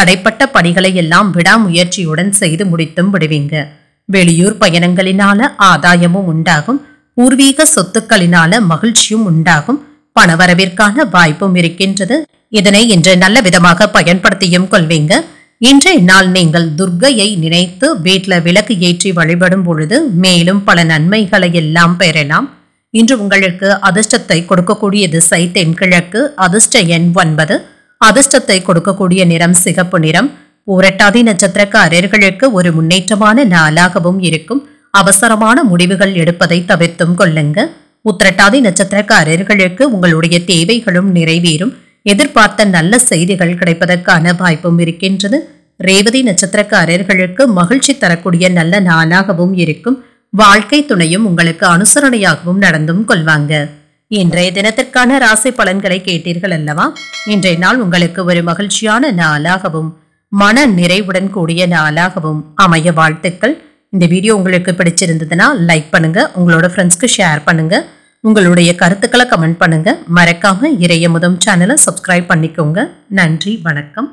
தடைப்பட்ட பணிகளை எல்லாம் விடாமுயற்சியுடன் செய்து முடித்தும் விடுவீங்க. வெளியூர் பயணங்களினால ஆதாயமும் உண்டாகும். பூர்வீக சொத்துக்களினால மகிழ்ச்சியும் உண்டாகும். பணவரவிற்கான வாய்ப்பும் இருக்கின்றது. இதனை இன்று நல்ல விதமாக பயன்படுத்தியும் கொள்வீங்க. இன்றைய நாள் நீங்கள் துர்க்கையை நினைத்து வீட்ல விளக்கு ஏற்றி வழிபடும் பொழுது மேலும் பல நன்மைகளை எல்லாம் பெறலாம். இன்று உங்களுக்கு அதிர்ஷ்டத்தை கொடுக்கக்கூடிய திசை தென்கிழக்கு அதிர்ஷ்ட எண் ஒன்பது. அதிர்ஷ்டத்தை கொடுக்கக்கூடிய நிறம் சிகப்பு நிறம். பூரட்டாதி நட்சத்திரக்காரர்களுக்கு ஒரு முன்னேற்றமான நாளாகவும் இருக்கும். அவசரமான முடிவுகள் எடுப்பதை தவிர்த்தும் கொள்ளுங்க. உத்திரட்டாதி நட்சத்திரக்காரர்களுக்கு உங்களுடைய தேவைகளும் நிறைவேறும். எதிர்பார்த்த நல்ல செய்திகள் கிடைப்பதற்கான வாய்ப்பும் இருக்கின்றது. ரேவதி நட்சத்திரக்காரர்களுக்கு மகிழ்ச்சி தரக்கூடிய நல்ல நாளாகவும் இருக்கும். வாழ்க்கை துணையும் உங்களுக்கு அனுசரணையாகவும் நடந்தும் கொள்வாங்க. இன்றைய தினத்திற்கான ராசி பலன்களை கேட்டீர்கள் அல்லவா? இன்றைய நாள் உங்களுக்கு ஒரு மகிழ்ச்சியான நாளாகவும் மன நிறைவுடன் கூடிய நாளாகவும் அமைய வாழ்த்துக்கள். இந்த வீடியோ உங்களுக்கு பிடிச்சிருந்ததுன்னா லைக் பண்ணுங்க. உங்களோட ஃப்ரெண்ட்ஸ்க்கு ஷேர் பண்ணுங்க. உங்களுடைய கருத்துக்களை கமெண்ட் பண்ணுங்க. மறக்காம இறைய முதம் சேனலை சப்ஸ்கிரைப் பண்ணிக்கோங்க. நன்றி வணக்கம்.